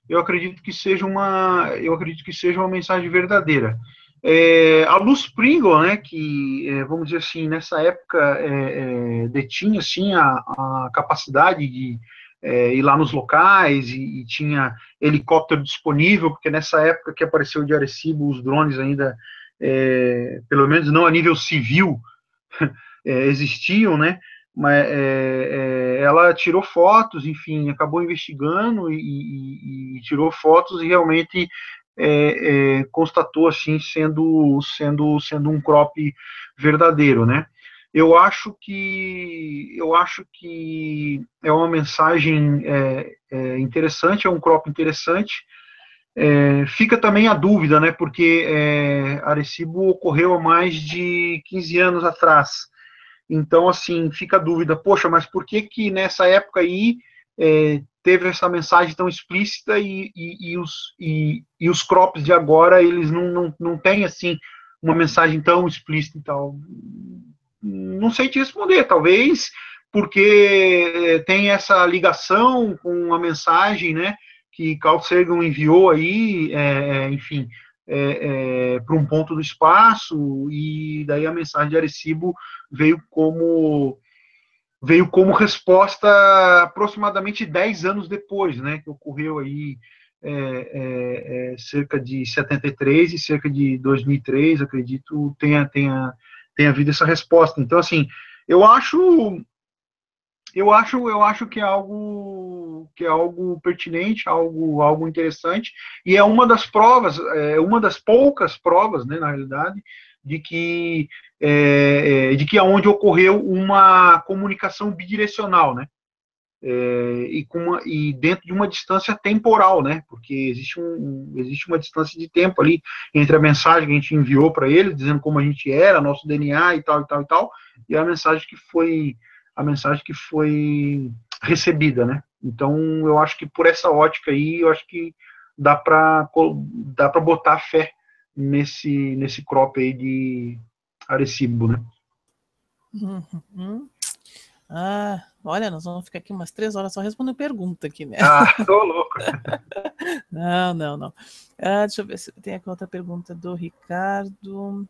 Eu acredito que seja uma, eu acredito que seja uma mensagem verdadeira. É, a Luz Pringle, né, que, é, vamos dizer assim, nessa época é, é detinha, assim, a, a capacidade de é, ir lá nos locais e, e, tinha helicóptero disponível, porque nessa época que apareceu de Arecibo, os drones ainda, é, pelo menos não a nível civil, existiam, né, mas ela tirou fotos, enfim, acabou investigando e, e, e tirou fotos e realmente é, é, constatou assim sendo sendo sendo um crop verdadeiro, né? Eu acho que eu acho que é uma mensagem é, é interessante, é um crop interessante. É, fica também a dúvida, né? Porque é, Arecibo ocorreu há mais de 15 anos atrás. Então, assim, fica a dúvida, poxa, mas por que que nessa época aí é, teve essa mensagem tão explícita e, e, e os, e, e, os crops de agora, eles não, não, não têm, assim, uma mensagem tão explícita e tal. Não sei te responder, talvez porque tem essa ligação com a mensagem, né, que Carl Sagan enviou aí, é, enfim, é, é, para um ponto do espaço, e daí a mensagem de Arecibo veio como veio como resposta aproximadamente 10 anos depois, né, que ocorreu aí é, cerca de 73 e cerca de 2003, acredito, tenha, tenha, tenha havido essa resposta. Então, assim, eu acho, eu acho, eu acho que é algo, que é algo pertinente, algo, algo interessante, e é uma das provas, é uma das poucas provas, né, na realidade, de que é, é, de que aonde ocorreu uma comunicação bidirecional, né? É, e, uma, e dentro de uma distância temporal, né? Porque existe, um, existe uma distância de tempo ali entre a mensagem que a gente enviou para ele, dizendo como a gente era, nosso DNA e tal e tal e tal, e a mensagem que foi a mensagem que foi recebida, né? Então, eu acho que por essa ótica aí, eu acho que dá para dá para botar fé nesse nesse crop aí de Arecibo, né? Uhum. Ah, olha, nós vamos ficar aqui umas três horas só respondendo pergunta aqui, né? Ah, tô louco. não, não, não. Ah, deixa eu ver se tem aqui outra pergunta do Ricardo.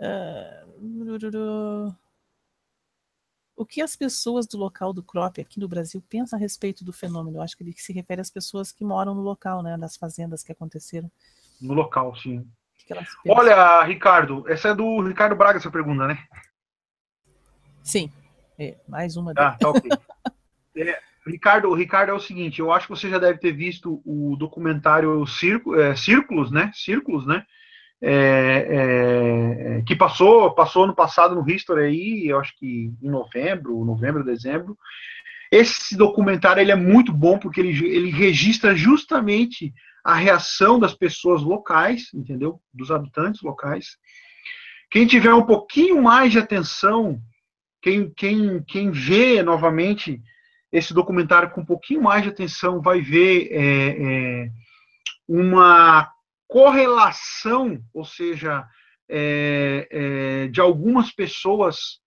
Ah, o que as pessoas do local do crop aqui no Brasil pensam a respeito do fenômeno? Eu acho que ele se refere às pessoas que moram no local, né? Das fazendas que aconteceram. No local, sim. Olha, Ricardo, essa é do Ricardo Braga, essa pergunta, né? Sim. É, mais uma. Ah, tá ok. é, Ricardo, Ricardo, é o seguinte, eu acho que você já deve ter visto o documentário Círculo, é, Círculos, né? Círculos, né? É, é, que passou, passou no passado no History aí, eu acho que em novembro, novembro, dezembro. Esse documentário ele é muito bom porque ele, ele registra justamente a reação das pessoas locais, entendeu? Dos habitantes locais. Quem tiver um pouquinho mais de atenção, quem, quem, quem vê novamente esse documentário com um pouquinho mais de atenção vai ver é, é, uma correlação, ou seja, é, é de algumas pessoas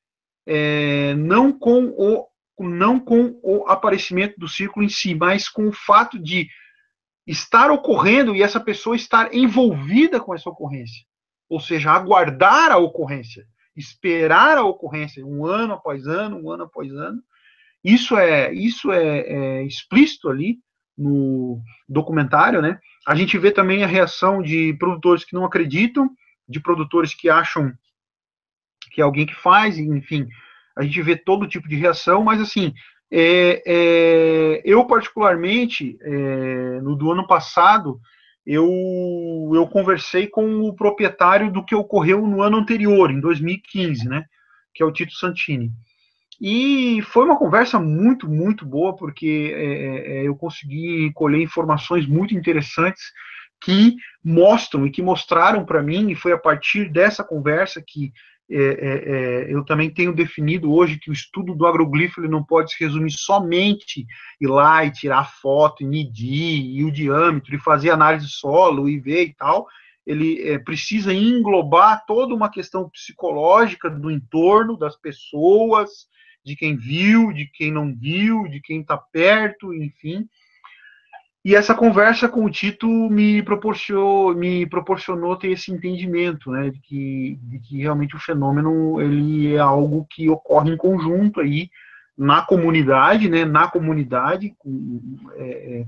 é, não com o não com o aparecimento do círculo em si, mas com o fato de estar ocorrendo e essa pessoa estar envolvida com essa ocorrência. Ou seja, aguardar a ocorrência, esperar a ocorrência, um ano após ano, um ano após ano. Isso é, isso é, é explícito ali no documentário, né? A gente vê também a reação de produtores que não acreditam, de produtores que acham que é alguém que faz, enfim, a gente vê todo tipo de reação, mas assim, É, é, eu, particularmente, é, no do ano passado, eu, eu conversei com o proprietário do que ocorreu no ano anterior, em 2015, né? Que é o Tito Santini. E foi uma conversa muito, muito boa, porque é, é, é, eu consegui colher informações muito interessantes que mostram e que mostraram para mim, e foi a partir dessa conversa que é, é, é, eu também tenho definido hoje que o estudo do agroglifo não pode se resumir somente ir lá e tirar foto, e medir, e o diâmetro, e fazer análise solo, e ver e tal. Ele é, precisa englobar toda uma questão psicológica do entorno, das pessoas, de quem viu, de quem não viu, de quem está perto, enfim. E essa conversa com o Tito me proporcionou, me proporcionou ter esse entendimento, né, de que, de que realmente o fenômeno ele é algo que ocorre em conjunto aí na comunidade, né, na comunidade, é,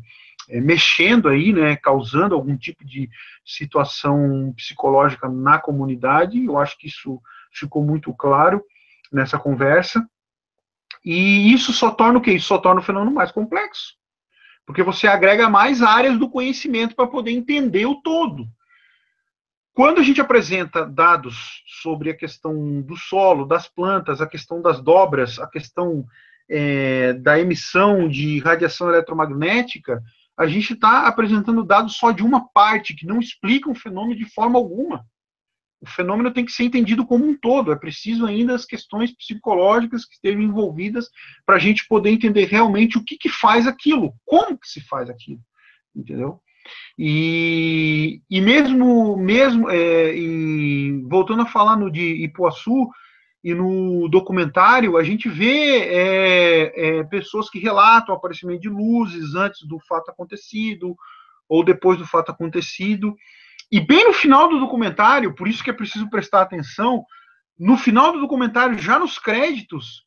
é, é, mexendo aí, né, causando algum tipo de situação psicológica na comunidade. Eu acho que isso ficou muito claro nessa conversa. E isso só torna o quê? Isso só torna o fenômeno mais complexo. Porque você agrega mais áreas do conhecimento para poder entender o todo. Quando a gente apresenta dados sobre a questão do solo, das plantas, a questão das dobras, a questão é, da emissão de radiação eletromagnética, a gente está apresentando dados só de uma parte, que não explicam o fenômeno de forma alguma o fenômeno tem que ser entendido como um todo. É preciso ainda as questões psicológicas que estejam envolvidas para a gente poder entender realmente o que, que faz aquilo, como que se faz aquilo, entendeu? E, e mesmo, mesmo é, e voltando a falar no de Ipuaçu e no documentário, a gente vê é, é, pessoas que relatam o aparecimento de luzes antes do fato acontecido ou depois do fato acontecido. E bem no final do documentário, por isso que é preciso prestar atenção, no final do documentário, já nos créditos,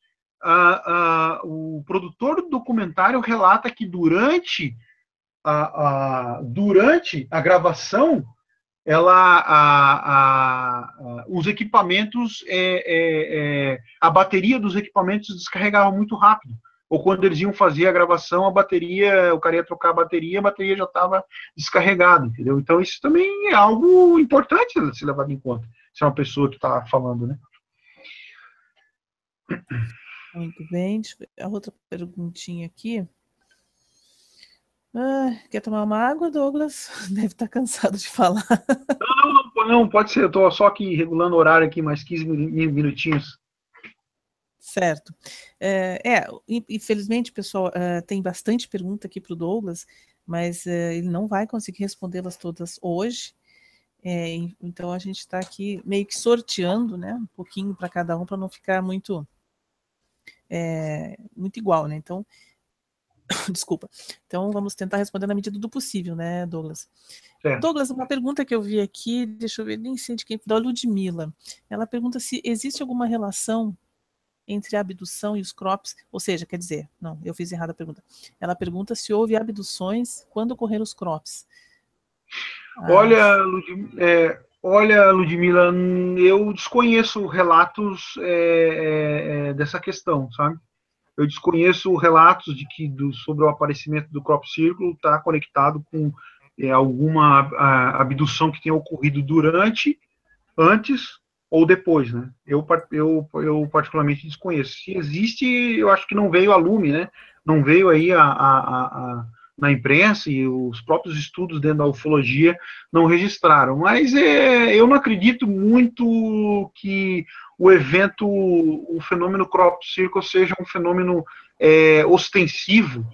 o produtor do documentário relata que durante a, a durante a gravação, ela, a, os equipamentos, é, é, é, a bateria dos equipamentos descarregava muito rápido ou quando eles iam fazer a gravação, a bateria, o cara ia trocar a bateria, a bateria já estava descarregada, entendeu? Então isso também é algo importante a ser levado em conta, se é uma pessoa que está falando, né? Muito bem, a outra perguntinha aqui. Ah, quer tomar uma água, Douglas? Deve estar tá cansado de falar. Não, não, não, não pode ser. Eu estou só aqui regulando o horário aqui, mais 15 minutinhos. Certo. É, é infelizmente, pessoal, é, tem bastante pergunta aqui para o Douglas, mas é, ele não vai conseguir respondê-las todas hoje. É, então a gente está aqui meio que sorteando, né, um pouquinho para cada um para não ficar muito é, muito igual, né? Então, desculpa. Então vamos tentar responder na medida do possível, né, Douglas? Douglas, uma pergunta que eu vi aqui, deixa eu ver, nem sei de quem, da Ludmilla. Ela pergunta se existe alguma relação entre a abdução e os crops, ou seja, quer dizer, não, eu fiz errada a pergunta. Ela pergunta se houve abduções quando ocorreram os crops. Ah, olha, é, olha, Ludmila, eu desconheço relatos é, é, é, dessa questão, sabe? Eu desconheço relatos de que do, sobre o aparecimento do crop círculo está conectado com é, alguma a, abdução que tenha ocorrido durante, antes ou depois, né? Eu, eu, eu particularmente desconheço. Se existe, eu acho que não veio a lume, né? Não veio aí a, a, a, na imprensa e os próprios estudos dentro da ufologia não registraram. Mas é, eu não acredito muito que o evento, o fenômeno crop circle seja um fenômeno é, ostensivo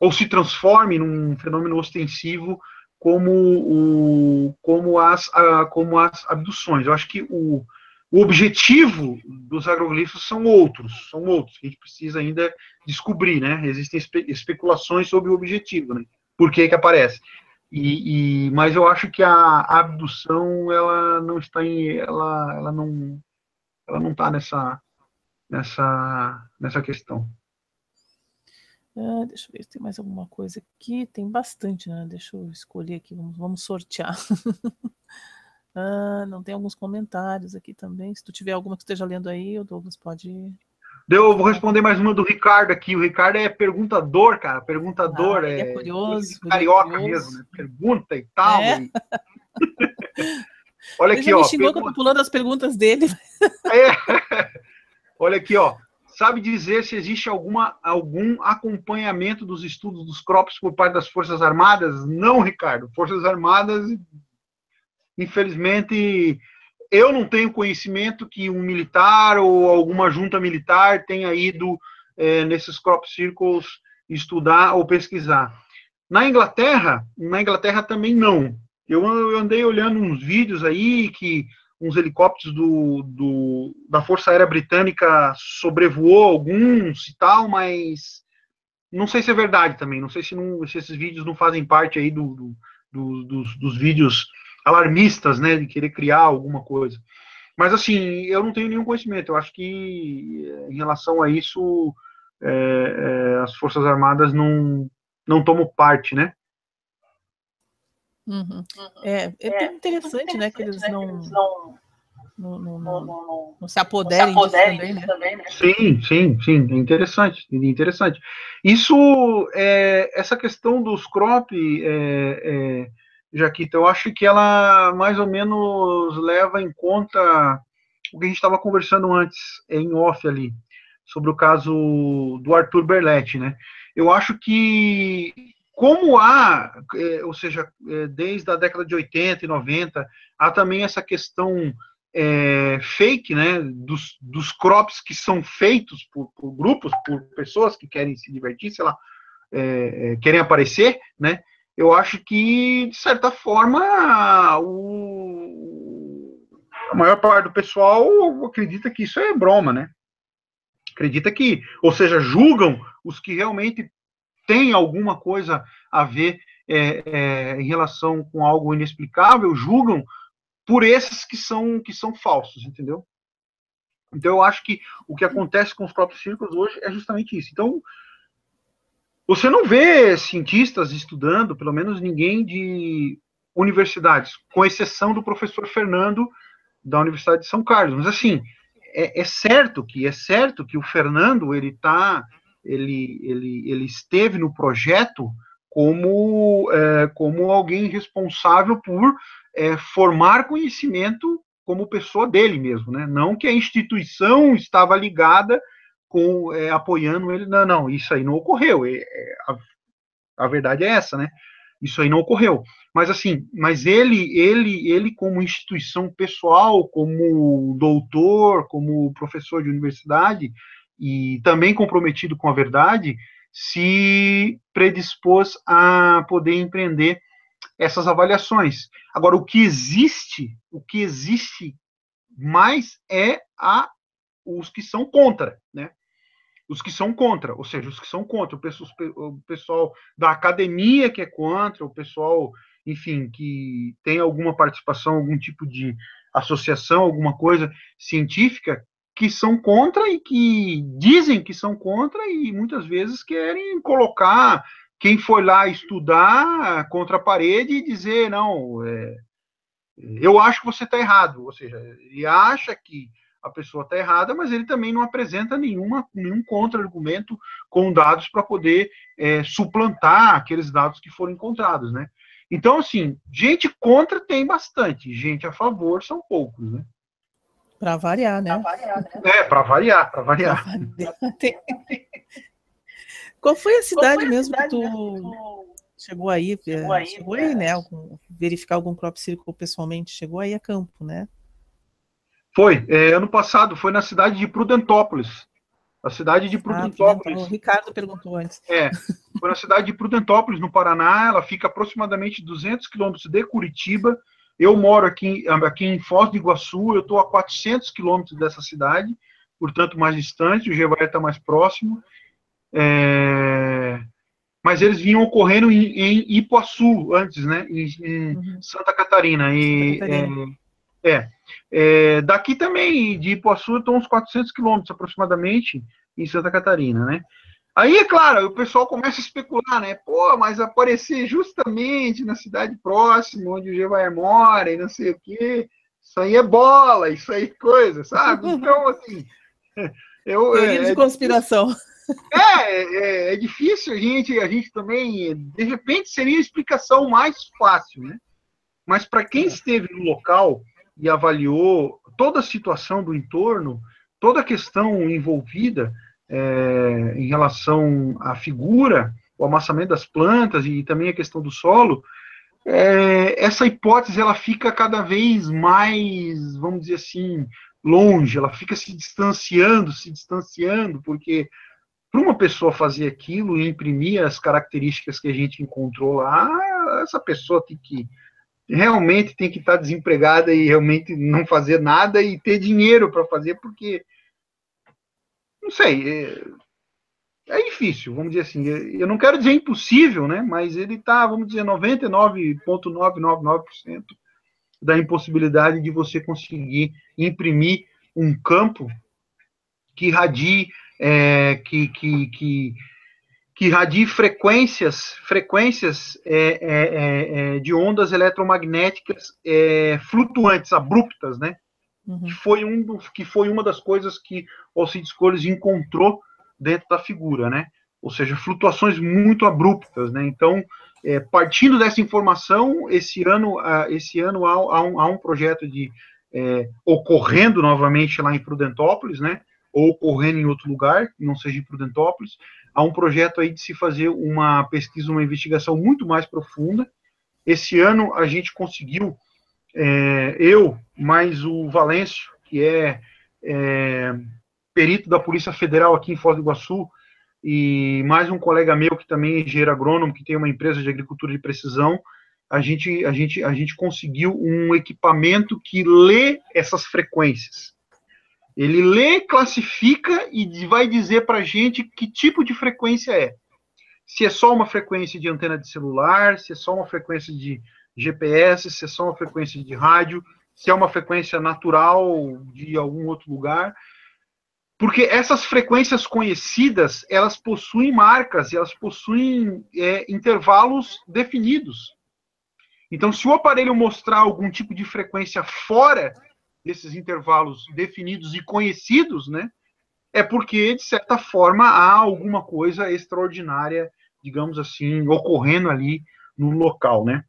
ou se transforme num fenômeno ostensivo como, o, como, as, a, como as abduções. Eu acho que o, o objetivo dos agroglifos são outros, são outros, a gente precisa ainda descobrir, né? Existem espe especulações sobre o objetivo, né? Por que que aparece. E, e, mas eu acho que a, abdução, ela não está em, ela, ela não, ela não está nessa, nessa, nessa questão. Ah, deixa eu ver se tem mais alguma coisa aqui. Tem bastante, né? Deixa eu escolher aqui, vamos, vamos sortear. Ah, não tem alguns comentários aqui também. Se tu tiver alguma que esteja lendo aí, o Douglas pode. Deu, vou responder mais uma do Ricardo aqui. O Ricardo é perguntador, cara. Perguntador ah, é, é curioso. Carioca curioso. mesmo, né? Pergunta e tal. É. E... Olha ele aqui, ó. Me xingou pergunta... pulando as perguntas dele. É. Olha aqui, ó. Sabe dizer se existe alguma, algum acompanhamento dos estudos dos CROPS por parte das Forças Armadas? Não, Ricardo. Forças Armadas, infelizmente, eu não tenho conhecimento que um militar ou alguma junta militar tenha ido é, nesses crop circles estudar ou pesquisar. Na Inglaterra, na Inglaterra também não. Eu, eu andei olhando uns vídeos aí que uns helicópteros do, do, da Força Aérea Britânica sobrevoou alguns e tal, mas não sei se é verdade também. Não sei se, não, se esses vídeos não fazem parte aí do, do, do dos, dos vídeos alarmistas, né, de querer criar alguma coisa. Mas, assim, eu não tenho nenhum conhecimento. Eu acho que, eh, em relação a isso, é, é, as Forças Armadas não, não tomam parte, né? Uhum. É, é, é interessante, né, que eles né, não, não, não, não, não se apoderem, se apoderem disso, também, também, né? Sim, sim, sim, é interessante, é interessante. Isso, é, essa questão dos crop, é, é Jaquita, eu acho que ela mais ou menos leva em conta o que a gente estava conversando antes, em off ali, sobre o caso do Arthur Berletti, né? Eu acho que, como há, é, ou seja, é, desde a década de 80 e 90, há também essa questão é, fake, né, dos, dos crops que são feitos por, por, grupos, por pessoas que querem se divertir, sei lá, é, querem aparecer, né? Eu acho que, de certa forma, o, a maior parte do pessoal acredita que isso é broma, né? Acredita que, ou seja, julgam os que realmente têm alguma coisa a ver é, é, em relação com algo inexplicável, julgam por esses que são que são falsos, entendeu? Então eu acho que o que acontece com os próprios círculos hoje é justamente isso. Então você não vê cientistas estudando, pelo menos ninguém de universidades, com exceção do professor Fernando da Universidade de São Carlos. Mas assim, é, é certo que é certo que o Fernando ele tá, ele, ele, ele esteve no projeto como é, como alguém responsável por é, formar conhecimento como pessoa dele mesmo, né? Não que a instituição estava ligada com é, apoiando ele. Não, não, isso aí não ocorreu. É, é, a, a, verdade é essa, né? Isso aí não ocorreu. Mas assim, mas ele, ele, ele como instituição pessoal, como doutor, como professor de universidade e também comprometido com a verdade, se predispôs a poder empreender essas avaliações. Agora, o que existe, o que existe mais é a os que são contra, né? Os que são contra, ou seja, os que são contra, o pessoal da academia que é contra, o pessoal, enfim, que tem alguma participação, algum tipo de associação, alguma coisa científica, que são contra e que dizem que são contra e muitas vezes querem colocar quem foi lá estudar contra a parede e dizer, não, é, eu acho que você está errado, ou seja, ele acha que a pessoa está errada, mas ele também não apresenta nenhuma, nenhum contra-argumento com dados para poder é, suplantar aqueles dados que foram encontrados, né? Então, assim, gente contra tem bastante, gente a favor são poucos, né? Para variar, né? Pra variar, né? É, para variar, para variar. Qual foi a cidade, foi a mesmo, cidade que tu... mesmo chegou aí? Chegou aí, chegou aí né? Verificar algum crop circle pessoalmente, chegou aí a campo, né? Foi, é, ano passado, foi na cidade de Prudentópolis. A cidade de ah, Prudentópolis. Ah, o Ricardo perguntou antes. É, foi na cidade de Prudentópolis, no Paraná. Ela fica aproximadamente 200 quilômetros de Curitiba. Eu moro aqui, aqui em Foz do Iguaçu, eu estou a 400 quilômetros dessa cidade, portanto mais distante, o Jevaé está mais próximo. É... Mas eles vinham ocorrendo em, em Ipuaçu antes, né? Em, em uhum. Santa Catarina. E, Santa Catarina. É, é. É, daqui também, de Ipuaçu, estão uns 400 quilômetros aproximadamente em Santa Catarina, né? Aí, é claro, o pessoal começa a especular, né? Pô, mas aparecer justamente na cidade próxima, onde o Gevaer mora e não sei o quê, isso aí é bola, isso aí é coisa, sabe? Então, assim, Eu, Teoria é, de conspiração. É, é, é, difícil a gente, a gente também, de repente seria a explicação mais fácil, né? Mas para quem é. esteve no local e avaliou toda a situação do entorno, toda a questão envolvida é, em relação à figura, o amassamento das plantas e também a questão do solo, é, essa hipótese ela fica cada vez mais, vamos dizer assim, longe, ela fica se distanciando, se distanciando, porque para uma pessoa fazer aquilo e imprimir as características que a gente encontrou lá, essa pessoa tem que realmente tem que estar desempregada e realmente não fazer nada e ter dinheiro para fazer, porque não sei, é, é, difícil, vamos dizer assim. Eu não quero dizer impossível, né? Mas ele está, vamos dizer, 99,999% da impossibilidade de você conseguir imprimir um campo que radie, é, que, que, que, que radie frequências, frequências é, é, é, é de ondas eletromagnéticas é, flutuantes, abruptas, né? Uhum. Que, foi um, que foi uma das coisas que Alcides Cores encontrou dentro da figura, né? Ou seja, flutuações muito abruptas, né? Então, é, partindo dessa informação, esse ano, esse ano há, há, um, há, um, projeto de ocorrendo novamente lá em Prudentópolis, né? Ou ocorrendo em outro lugar, não seja em Prudentópolis, há um projeto aí de se fazer uma pesquisa, uma investigação muito mais profunda. Esse ano a gente conseguiu é, eu, mais o Valêncio, que é, é, perito da Polícia Federal aqui em Foz do Iguaçu, e mais um colega meu que também é engenheiro agrônomo, que tem uma empresa de agricultura de precisão, a gente, a gente, a gente conseguiu um equipamento que lê essas frequências. Ele lê, classifica e vai dizer para a gente que tipo de frequência é. Se é só uma frequência de antena de celular, se é só uma frequência de GPS, se é só uma frequência de rádio, se é uma frequência natural de algum outro lugar. Porque essas frequências conhecidas, elas possuem marcas, elas possuem é, intervalos definidos. Então, se o aparelho mostrar algum tipo de frequência fora desses intervalos definidos e conhecidos, né, é porque, de certa forma, há alguma coisa extraordinária, digamos assim, ocorrendo ali no local, né?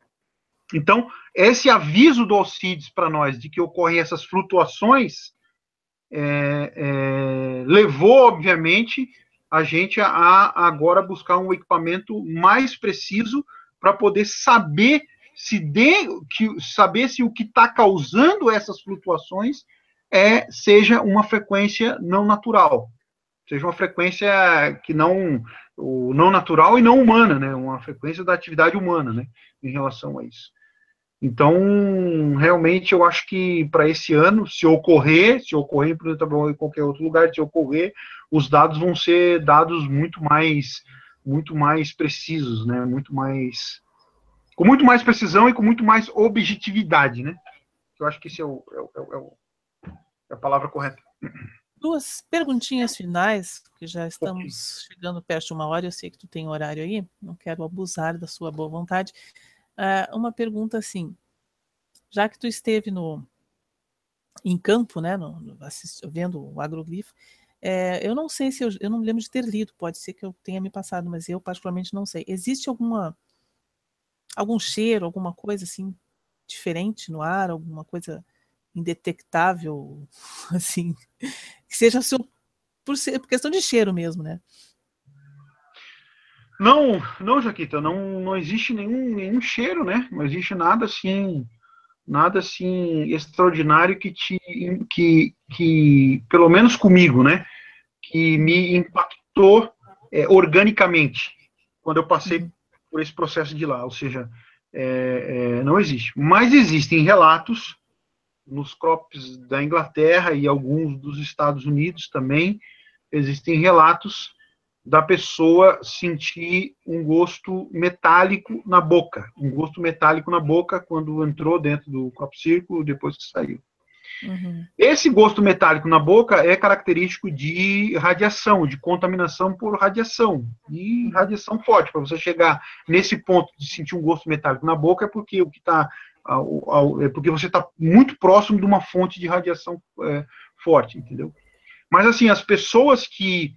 Então, esse aviso do Alcides para nós de que ocorrem essas flutuações é, é, levou, obviamente, a gente a, a, agora buscar um equipamento mais preciso para poder saber se de, que, saber se o que está causando essas flutuações é seja uma frequência não natural, seja uma frequência que não o não natural e não humana, né? Uma frequência da atividade humana, né? Em relação a isso. Então, realmente, eu acho que para esse ano, se ocorrer, se ocorrer em Plutão em qualquer outro lugar, se ocorrer, os dados vão ser dados muito mais, muito mais precisos, né? Muito mais, com muito mais precisão e com muito mais objetividade, né? Eu acho que esse é, o, é, o, é, o, é a palavra correta. Duas perguntinhas finais, que já estamos okay. chegando perto de uma hora. Eu sei que tu tem horário aí, não quero abusar da sua boa vontade. Uh, uma pergunta assim, já que tu esteve no em campo, né, no, no assist, vendo o agroglifo, é, eu não sei se eu, eu não me lembro de ter lido, pode ser que eu tenha me passado, mas eu particularmente não sei. Existe alguma algum cheiro, alguma coisa assim diferente no ar, alguma coisa indetectável, assim, que seja seu, por, ser, por questão de cheiro mesmo, né? Não, não, Jaquita, não, não existe nenhum, nenhum cheiro, né? Não existe nada assim, nada assim extraordinário que te, que, que pelo menos comigo, né? Que me impactou é, organicamente quando eu passei uhum. Por esse processo de lá, ou seja, é, é, não existe. Mas existem relatos nos crops da Inglaterra e alguns dos Estados Unidos também existem relatos da pessoa sentir um gosto metálico na boca, um gosto metálico na boca quando entrou dentro do copo círculo, depois que saiu. Uhum. Esse gosto metálico na boca é característico de radiação, de contaminação por radiação, e radiação forte. Para você chegar nesse ponto de sentir um gosto metálico na boca é porque o que está é porque você está muito próximo de uma fonte de radiação é, forte, entendeu? Mas, assim, as pessoas que,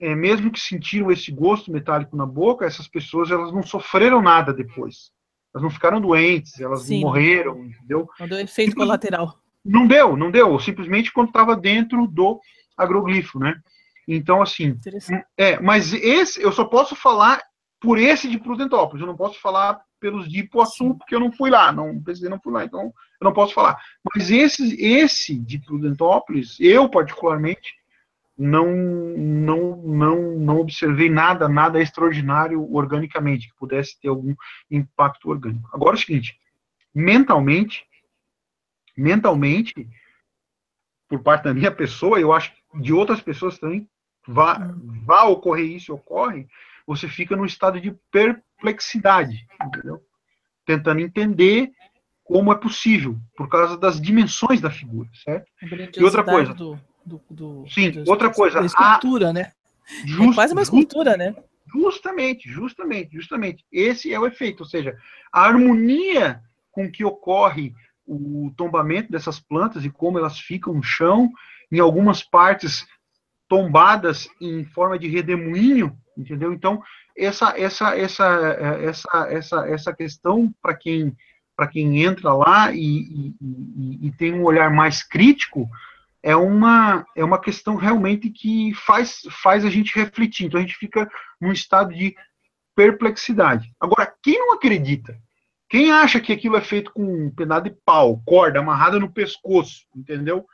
é, mesmo que sentiram esse gosto metálico na boca, essas pessoas, elas não sofreram nada depois. Elas não ficaram doentes, elas Sim, não morreram, entendeu? Não deu efeito colateral. Não deu, não deu. Simplesmente quando estava dentro do agroglifo, né? Então, assim, é, mas esse, eu só posso falar por esse de Prudentópolis, eu não posso falar pelos de Ipuaçu, porque eu não fui lá, não precisei, não fui lá, então eu não posso falar. Mas esse, esse de Prudentópolis, eu particularmente, não, não, não, não observei nada, nada extraordinário organicamente, que pudesse ter algum impacto orgânico. Agora é o seguinte, mentalmente, mentalmente, por parte da minha pessoa, eu acho que de outras pessoas também, vá, vá ocorrer isso, ocorre, você fica num estado de perplexidade, entendeu? Tentando entender como é possível, por causa das dimensões da figura, certo? E outra coisa. Do, do, do, sim, do, outra coisa. A escultura, a, né? Just, é quase uma escultura, né? Justamente, justamente, justamente. Esse é o efeito, ou seja, a harmonia com que ocorre o tombamento dessas plantas e como elas ficam no chão, em algumas partes tombadas em forma de redemoinho, entendeu? Então, essa essa essa essa essa essa questão para quem para quem entra lá e, e, e, tem um olhar mais crítico é uma é uma questão realmente que faz faz a gente refletir. Então a gente fica num estado de perplexidade. Agora, quem não acredita, quem acha que aquilo é feito com um pedaço de pau, corda amarrada no pescoço, entendeu?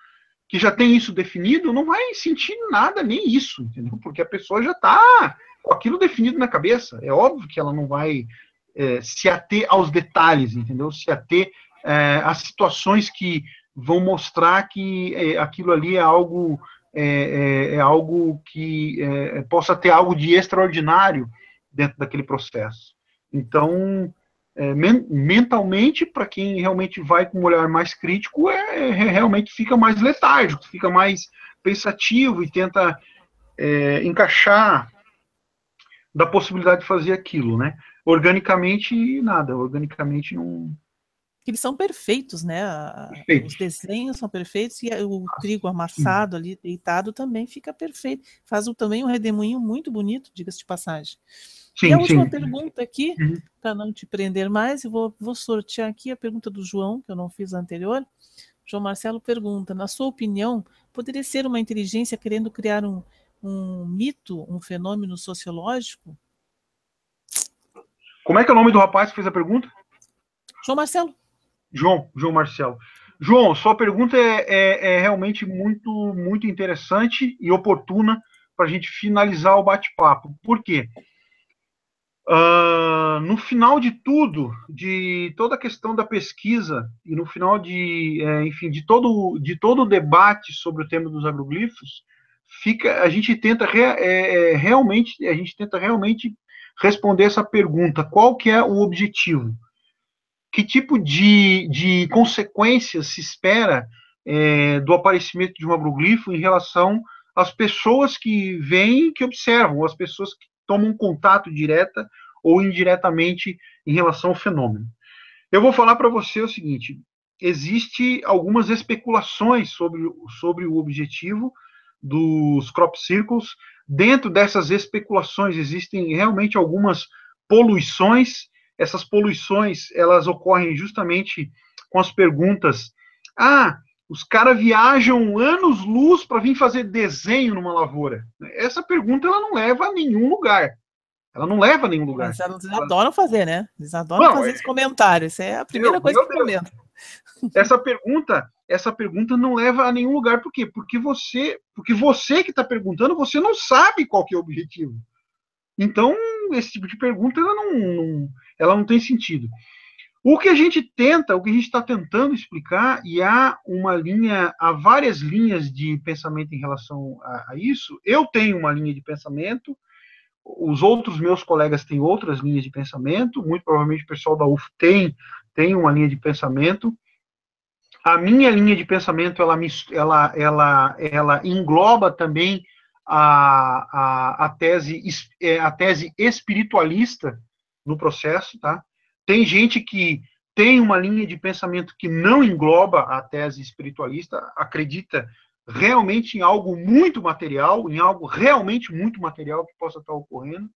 Que já tem isso definido, não vai sentir nada nem isso, entendeu? Porque a pessoa já está com aquilo definido na cabeça. É óbvio que ela não vai é, se ater aos detalhes, entendeu? Se ater é, às situações que vão mostrar que é, aquilo ali é algo é, é, é algo que é, possa ter algo de extraordinário dentro daquele processo. Então, men mentalmente, para quem realmente vai com um olhar mais crítico, é, realmente fica mais letárgico, fica mais pensativo e tenta encaixar da possibilidade de fazer aquilo, né? Organicamente, nada. Organicamente, não. Eles são perfeitos, né? Perfeitos. Os desenhos são perfeitos e o trigo amassado ali, deitado, também fica perfeito. Faz também um redemoinho muito bonito, diga-se de passagem. Sim, e a última sim. pergunta aqui, uhum. para não te prender mais, eu vou, vou sortear aqui a pergunta do João, que eu não fiz anterior. João Marcelo pergunta: na sua opinião, poderia ser uma inteligência querendo criar um, um mito, um fenômeno sociológico? Como é que é o nome do rapaz que fez a pergunta? João Marcelo. João, João Marcelo. João, sua pergunta é, é, é realmente muito, muito interessante e oportuna para a gente finalizar o bate-papo. Por quê? Uh, no final de tudo, de toda a questão da pesquisa e no final de, é, enfim, de todo, de todo o debate sobre o tema dos agroglifos, fica, a gente tenta re, é, é, realmente, a gente tenta realmente responder essa pergunta: qual que é o objetivo? Que tipo de, de consequências se espera é, do aparecimento de um agroglifo em relação às pessoas que vêm, que observam, as pessoas que tomam contato direta ou indiretamente em relação ao fenômeno? Eu vou falar para você o seguinte: existe algumas especulações sobre, sobre o objetivo dos crop circles. Dentro dessas especulações existem realmente algumas poluições. Essas poluições elas ocorrem justamente com as perguntas: ah, os caras viajam anos luz para vir fazer desenho numa lavoura. Essa pergunta ela não leva a nenhum lugar. Ela não leva a nenhum lugar. Eles adoram fazer, né? Eles adoram não, fazer é... esse comentário. Isso é a primeira meu, coisa meu que comenta. Essa pergunta, essa pergunta não leva a nenhum lugar. Por quê? Porque você, porque você que está perguntando, você não sabe qual que é o objetivo. Então, esse tipo de pergunta ela não, não, ela não tem sentido. O que a gente tenta, o que a gente está tentando explicar, e há uma linha, há várias linhas de pensamento em relação a, a, isso. Eu tenho uma linha de pensamento, os outros meus colegas têm outras linhas de pensamento, muito provavelmente o pessoal da UF tem, tem uma linha de pensamento. A minha linha de pensamento, ela, ela, ela, ela engloba também a, a, a, tese, é, a tese espiritualista no processo, tá? Tem gente que tem uma linha de pensamento que não engloba a tese espiritualista, acredita realmente em algo muito material, em algo realmente muito material que possa estar ocorrendo.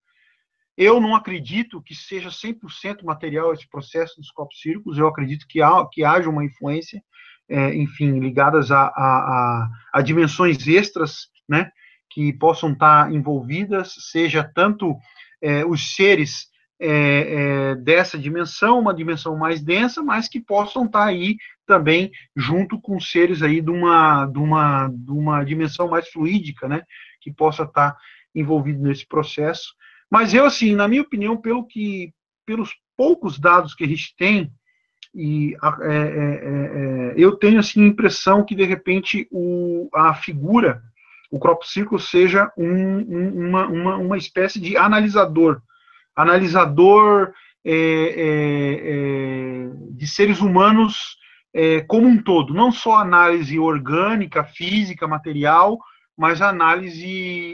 Eu não acredito que seja 100% material esse processo dos copos círculos, eu acredito que, há, que haja uma influência, é, enfim, ligadas a, a, a, a, dimensões extras, né, que possam estar envolvidas, seja tanto é, os seres é, é, dessa dimensão, uma dimensão mais densa, mas que possam estar aí também junto com seres aí de uma, de uma, de uma dimensão mais fluídica, né, que possa estar envolvido nesse processo. Mas eu, assim, na minha opinião, pelo que, pelos poucos dados que a gente tem, e é, é, é, eu tenho assim a impressão que de repente o, a figura, o crop circle seja um, um, uma, uma, uma espécie de analisador analisador é, é, é, de seres humanos é, como um todo, não só análise orgânica, física, material, mas análise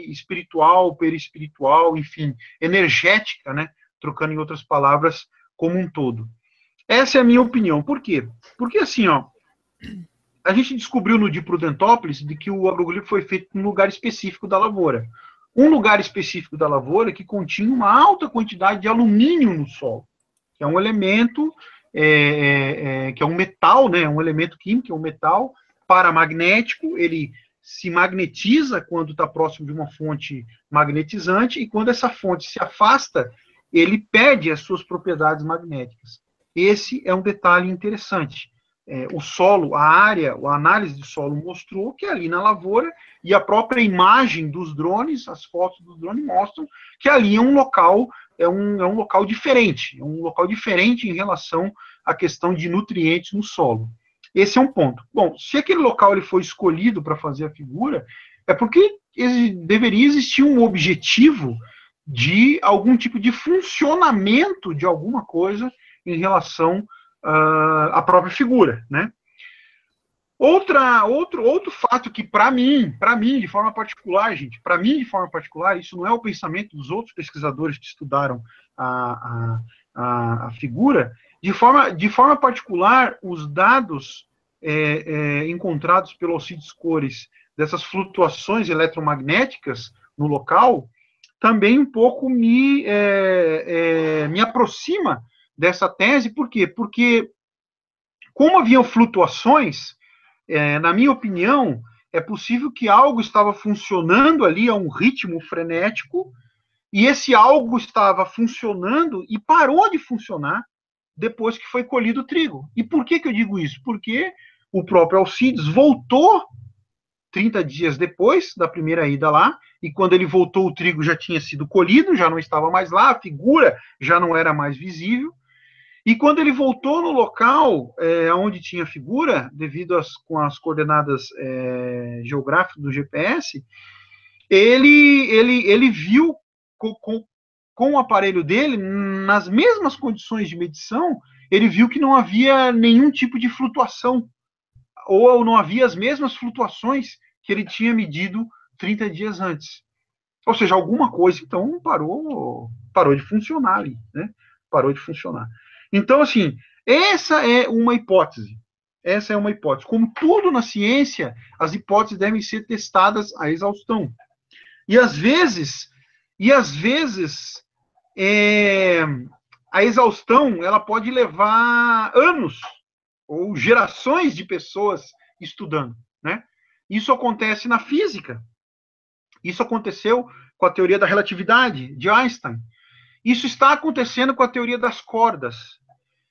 espiritual, perispiritual, enfim, energética, né? Trocando em outras palavras, como um todo. Essa é a minha opinião. Por quê? Porque assim, ó, a gente descobriu no Diprudentópolis de que o agroglifo foi feito em um lugar específico da lavoura. Um lugar específico da lavoura que continha uma alta quantidade de alumínio no solo, que é um elemento, é, é, é, que é um metal, né, um elemento químico, é um metal paramagnético, ele se magnetiza quando está próximo de uma fonte magnetizante, e quando essa fonte se afasta, ele perde as suas propriedades magnéticas. Esse é um detalhe interessante é, o solo, a área, a análise de solo mostrou que ali na lavoura, e a própria imagem dos drones, as fotos dos drones mostram que ali é um local, é um, é um local diferente, é um local diferente em relação à questão de nutrientes no solo. Esse é um ponto. Bom, se aquele local ele foi escolhido para fazer a figura, é porque deveria existir um objetivo de algum tipo de funcionamento de alguma coisa em relação uh, a própria figura, né? Outra, outro, outro fato que, para mim, para mim, de forma particular, gente, para mim, de forma particular, isso não é o pensamento dos outros pesquisadores que estudaram a, a, a figura, de forma, de forma particular, os dados é, é, encontrados pelo Alcides Cores dessas flutuações eletromagnéticas no local, também um pouco me, é, é me aproxima dessa tese, por quê? Porque, como haviam flutuações, é, na minha opinião, é possível que algo estava funcionando ali a um ritmo frenético, e esse algo estava funcionando e parou de funcionar depois que foi colhido o trigo. E por que, que eu digo isso? Porque o próprio Alcides voltou 30 dias depois da primeira ida lá, e quando ele voltou, o trigo já tinha sido colhido, já não estava mais lá, a figura já não era mais visível, e quando ele voltou no local é, onde tinha figura, devido às, com as coordenadas é, geográficas do GPS, ele, ele, ele viu com, com, com o aparelho dele, nas mesmas condições de medição, ele viu que não havia nenhum tipo de flutuação, ou não havia as mesmas flutuações que ele tinha medido 30 dias antes. Ou seja, alguma coisa, então, parou, parou de funcionar ali, né? Parou de funcionar. Então, assim, essa é uma hipótese. Essa é uma hipótese. Como tudo na ciência, as hipóteses devem ser testadas à exaustão. E às vezes, e às vezes, é, a exaustão ela pode levar anos ou gerações de pessoas estudando, né? Isso acontece na física. Isso aconteceu com a teoria da relatividade de Einstein. Isso está acontecendo com a teoria das cordas.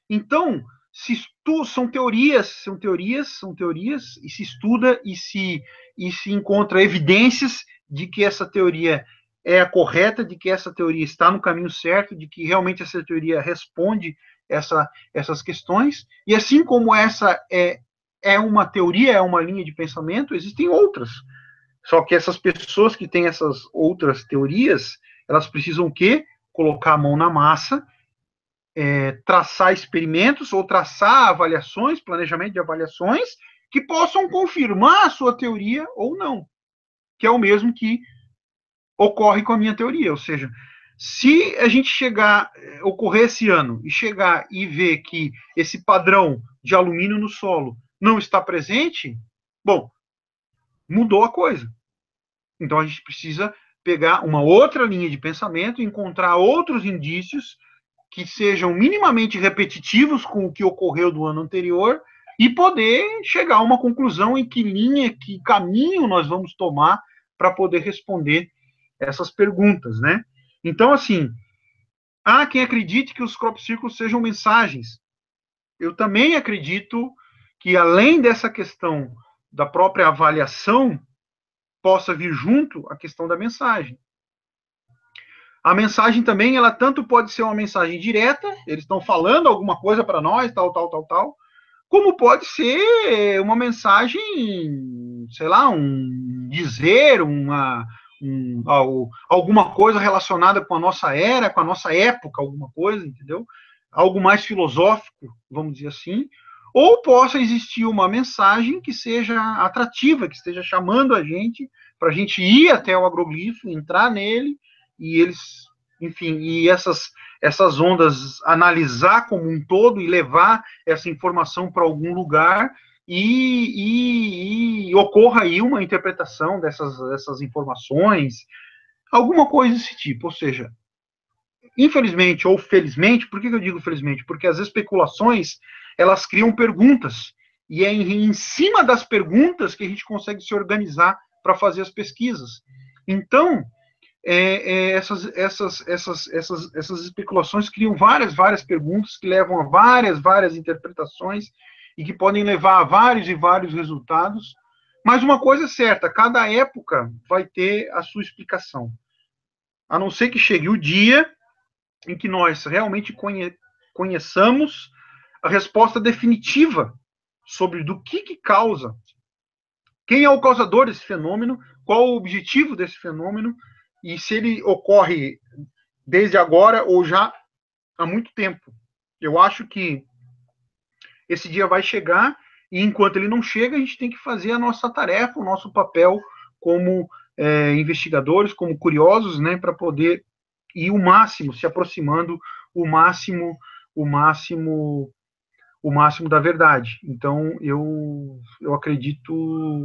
Então, se estu, são teorias, são teorias, são teorias, e se estuda e se, e se encontra evidências de que essa teoria é a correta, de que essa teoria está no caminho certo, de que realmente essa teoria responde essa, essas questões. E assim como essa é, é uma teoria, é uma linha de pensamento, existem outras. Só que essas pessoas que têm essas outras teorias, elas precisam o quê? Colocar a mão na massa é, traçar experimentos ou traçar avaliações, planejamento de avaliações, que possam confirmar a sua teoria ou não, que é o mesmo que ocorre com a minha teoria. Ou seja, se a gente chegar, é, ocorrer esse ano e chegar e ver que esse padrão de alumínio no solo não está presente, bom, mudou a coisa. Então a gente precisa pegar uma outra linha de pensamento, encontrar outros indícios que sejam minimamente repetitivos com o que ocorreu do ano anterior e poder chegar a uma conclusão em que linha, que caminho nós vamos tomar para poder responder essas perguntas, né? Então, assim, há quem acredite que os crop circles sejam mensagens. Eu também acredito que, além dessa questão da própria avaliação, possa vir junto a questão da mensagem. A mensagem também, ela tanto pode ser uma mensagem direta, eles estão falando alguma coisa para nós, tal, tal, tal, tal, como pode ser uma mensagem, sei lá, um dizer, uma, um, alguma coisa relacionada com a nossa era, com a nossa época, alguma coisa, entendeu? Algo mais filosófico, vamos dizer assim, ou possa existir uma mensagem que seja atrativa, que esteja chamando a gente para a gente ir até o agroglifo, entrar nele e eles, enfim, e essas essas ondas analisar como um todo e levar essa informação para algum lugar e, e, e, ocorra aí uma interpretação dessas, dessas informações, alguma coisa desse tipo. Ou seja, infelizmente ou felizmente, por que eu digo felizmente? Porque as especulações elas criam perguntas e é em, em cima das perguntas que a gente consegue se organizar para fazer as pesquisas. Então, é, é, essas, essas, essas, essas, essas especulações criam várias, várias perguntas que levam a várias, várias interpretações e que podem levar a vários e vários resultados. Mas uma coisa é certa, cada época vai ter a sua explicação. A não ser que chegue o dia em que nós realmente conhe conheçamos a resposta definitiva sobre do que, que causa, quem é o causador desse fenômeno, qual o objetivo desse fenômeno e se ele ocorre desde agora ou já há muito tempo. Eu acho que esse dia vai chegar e enquanto ele não chega, a gente tem que fazer a nossa tarefa, o nosso papel como é, investigadores, como curiosos, né, para poder ir o máximo, se aproximando o máximo, o máximo, o máximo da verdade. Então eu, eu acredito,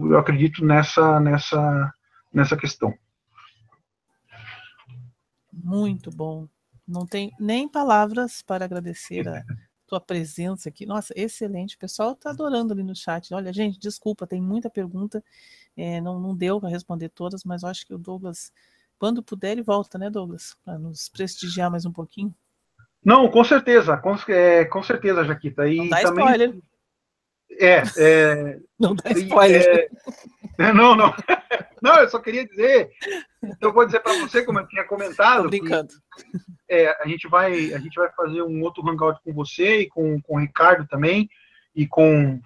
eu acredito nessa, nessa, nessa questão. Muito bom. Não tem nem palavras para agradecer a tua presença aqui. Nossa, excelente. O pessoal está adorando ali no chat. Olha, gente, desculpa, tem muita pergunta. É, não, não deu para responder todas, mas eu acho que o Douglas, quando puder, ele volta, né, Douglas? Para nos prestigiar mais um pouquinho. Não, com certeza, com, é, com certeza, Jaquita. E não dá também, spoiler. É, é, não dá spoiler. É, não, não. Não, eu só queria dizer, eu vou dizer para você, como eu tinha comentado. Tô brincando. Que, é, a, gente vai, a gente vai fazer um outro hangout com você e com, com o Ricardo também, e com,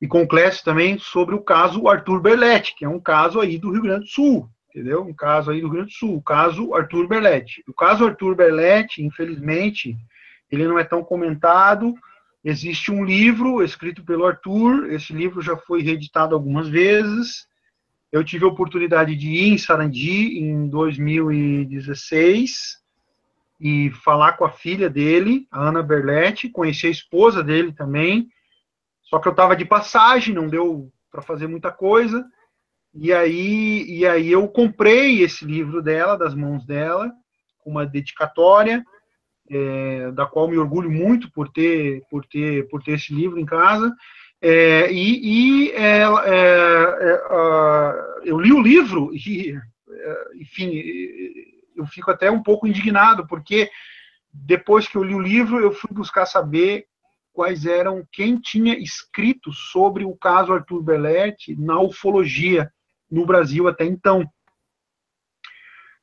e com o Clécio também, sobre o caso Arthur Berletti, que é um caso aí do Rio Grande do Sul, entendeu? Um caso aí do Rio Grande do Sul, o caso Arthur Berletti. O caso Arthur Berletti, infelizmente, ele não é tão comentado, Existe um livro escrito pelo Arthur, esse livro já foi reeditado algumas vezes. Eu tive a oportunidade de ir em Sarandi em 2016 e falar com a filha dele, a Ana Berletti, conheci a esposa dele também. Só que eu estava de passagem, não deu para fazer muita coisa. E aí, e aí eu comprei esse livro dela, das mãos dela, com uma dedicatória é, da qual me orgulho muito por ter, por ter, por ter esse livro em casa. É, e, e é, é, é eu li o livro e, enfim, eu fico até um pouco indignado, porque depois que eu li o livro, eu fui buscar saber quais eram, quem tinha escrito sobre o caso Arthur Belletti na ufologia no Brasil até então.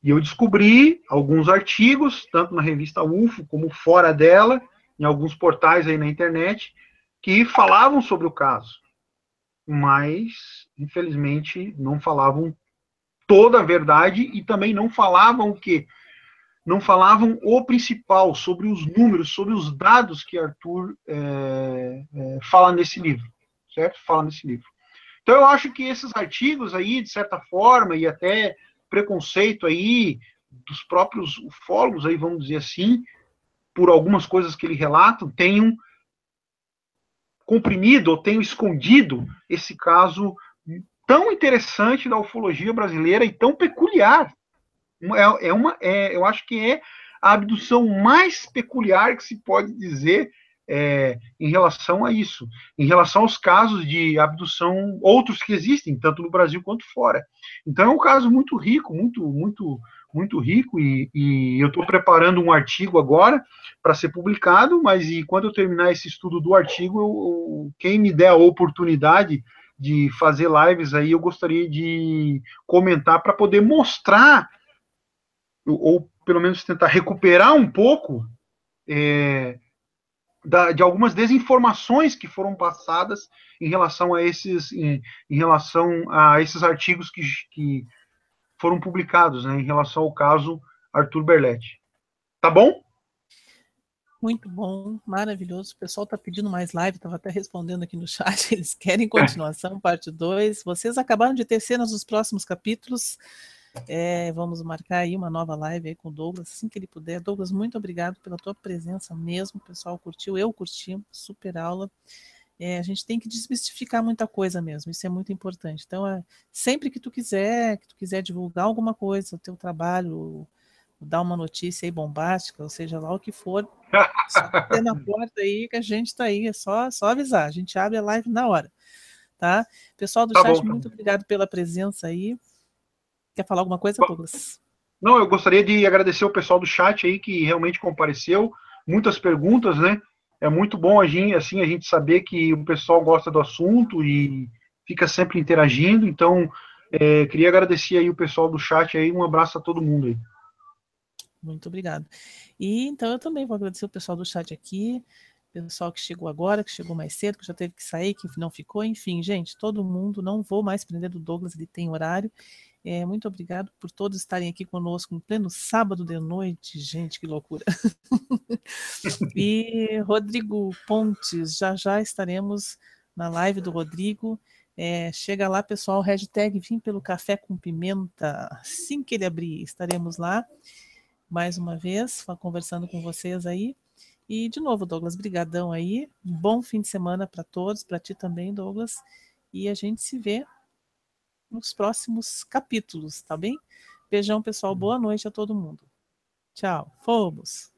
E eu descobri alguns artigos, tanto na revista UFO como fora dela, em alguns portais aí na internet, que falavam sobre o caso. Mas, infelizmente, não falavam toda a verdade e também não falavam o quê? Não falavam o principal, sobre os números, sobre os dados que Arthur é, é, fala nesse livro, certo? Fala nesse livro. Então, eu acho que esses artigos aí, de certa forma, e até preconceito aí dos próprios ufólogos, aí vamos dizer assim, por algumas coisas que ele relata, tenham comprimido ou tenham escondido esse caso tão interessante da ufologia brasileira e tão peculiar. É, é uma, é, eu acho que é a abdução mais peculiar que se pode dizer é, em relação a isso, em relação aos casos de abdução, outros que existem, tanto no Brasil quanto fora. Então é um caso muito rico, muito, muito, muito rico, e, e eu estou preparando um artigo agora para ser publicado, mas quando eu terminar esse estudo do artigo, eu, quem me der a oportunidade de fazer lives aí, eu gostaria de comentar para poder mostrar, ou pelo menos tentar recuperar um pouco é, da, de algumas desinformações que foram passadas em relação a esses, em, em relação a esses artigos que, que foram publicados, né, em relação ao caso Arthur Berletti. Tá bom? Muito bom, maravilhoso. O pessoal está pedindo mais live, estava até respondendo aqui no chat. Eles querem continuação, parte 2. Vocês acabaram de ter cenas dos próximos capítulos. É, vamos marcar aí uma nova live aí com o Douglas, assim que ele puder. Douglas, muito obrigado pela tua presença mesmo. O pessoal curtiu, eu curti, super aula. É, a gente tem que desmistificar muita coisa mesmo, isso é muito importante. Então, é, sempre que tu quiser, que tu quiser divulgar alguma coisa, o teu trabalho, dar uma notícia aí bombástica, ou seja lá o que for, só ter na porta aí que a gente está aí, é só, só avisar, a gente abre a live na hora, tá? Pessoal do tá chat, bom, muito obrigado pela presença aí. Quer falar alguma coisa, Douglas? Não, eu gostaria de agradecer o pessoal do chat aí que realmente compareceu, muitas perguntas, né? É muito bom a gente, assim, a gente saber que o pessoal gosta do assunto e fica sempre interagindo. Então, é, queria agradecer aí o pessoal do chat aí, um abraço a todo mundo aí. Muito obrigado. E então eu também vou agradecer o pessoal do chat aqui, pessoal que chegou agora, que chegou mais cedo, que já teve que sair, que não ficou, enfim, gente, todo mundo, não vou mais prender do Douglas, ele tem horário. É, muito obrigado por todos estarem aqui conosco no pleno sábado de noite, gente, que loucura. e Rodrigo Pontes, já já estaremos na live do Rodrigo. É, chega lá, pessoal, hashtag Vim pelo Café com Pimenta. Assim que ele abrir, estaremos lá mais uma vez, conversando com vocês aí. E de novo, Douglas, brigadão aí. bom fim de semana para todos, para ti também, Douglas. E a gente se vê nos próximos capítulos, tá bem? Beijão, pessoal. Boa noite a todo mundo. Tchau. Fomos.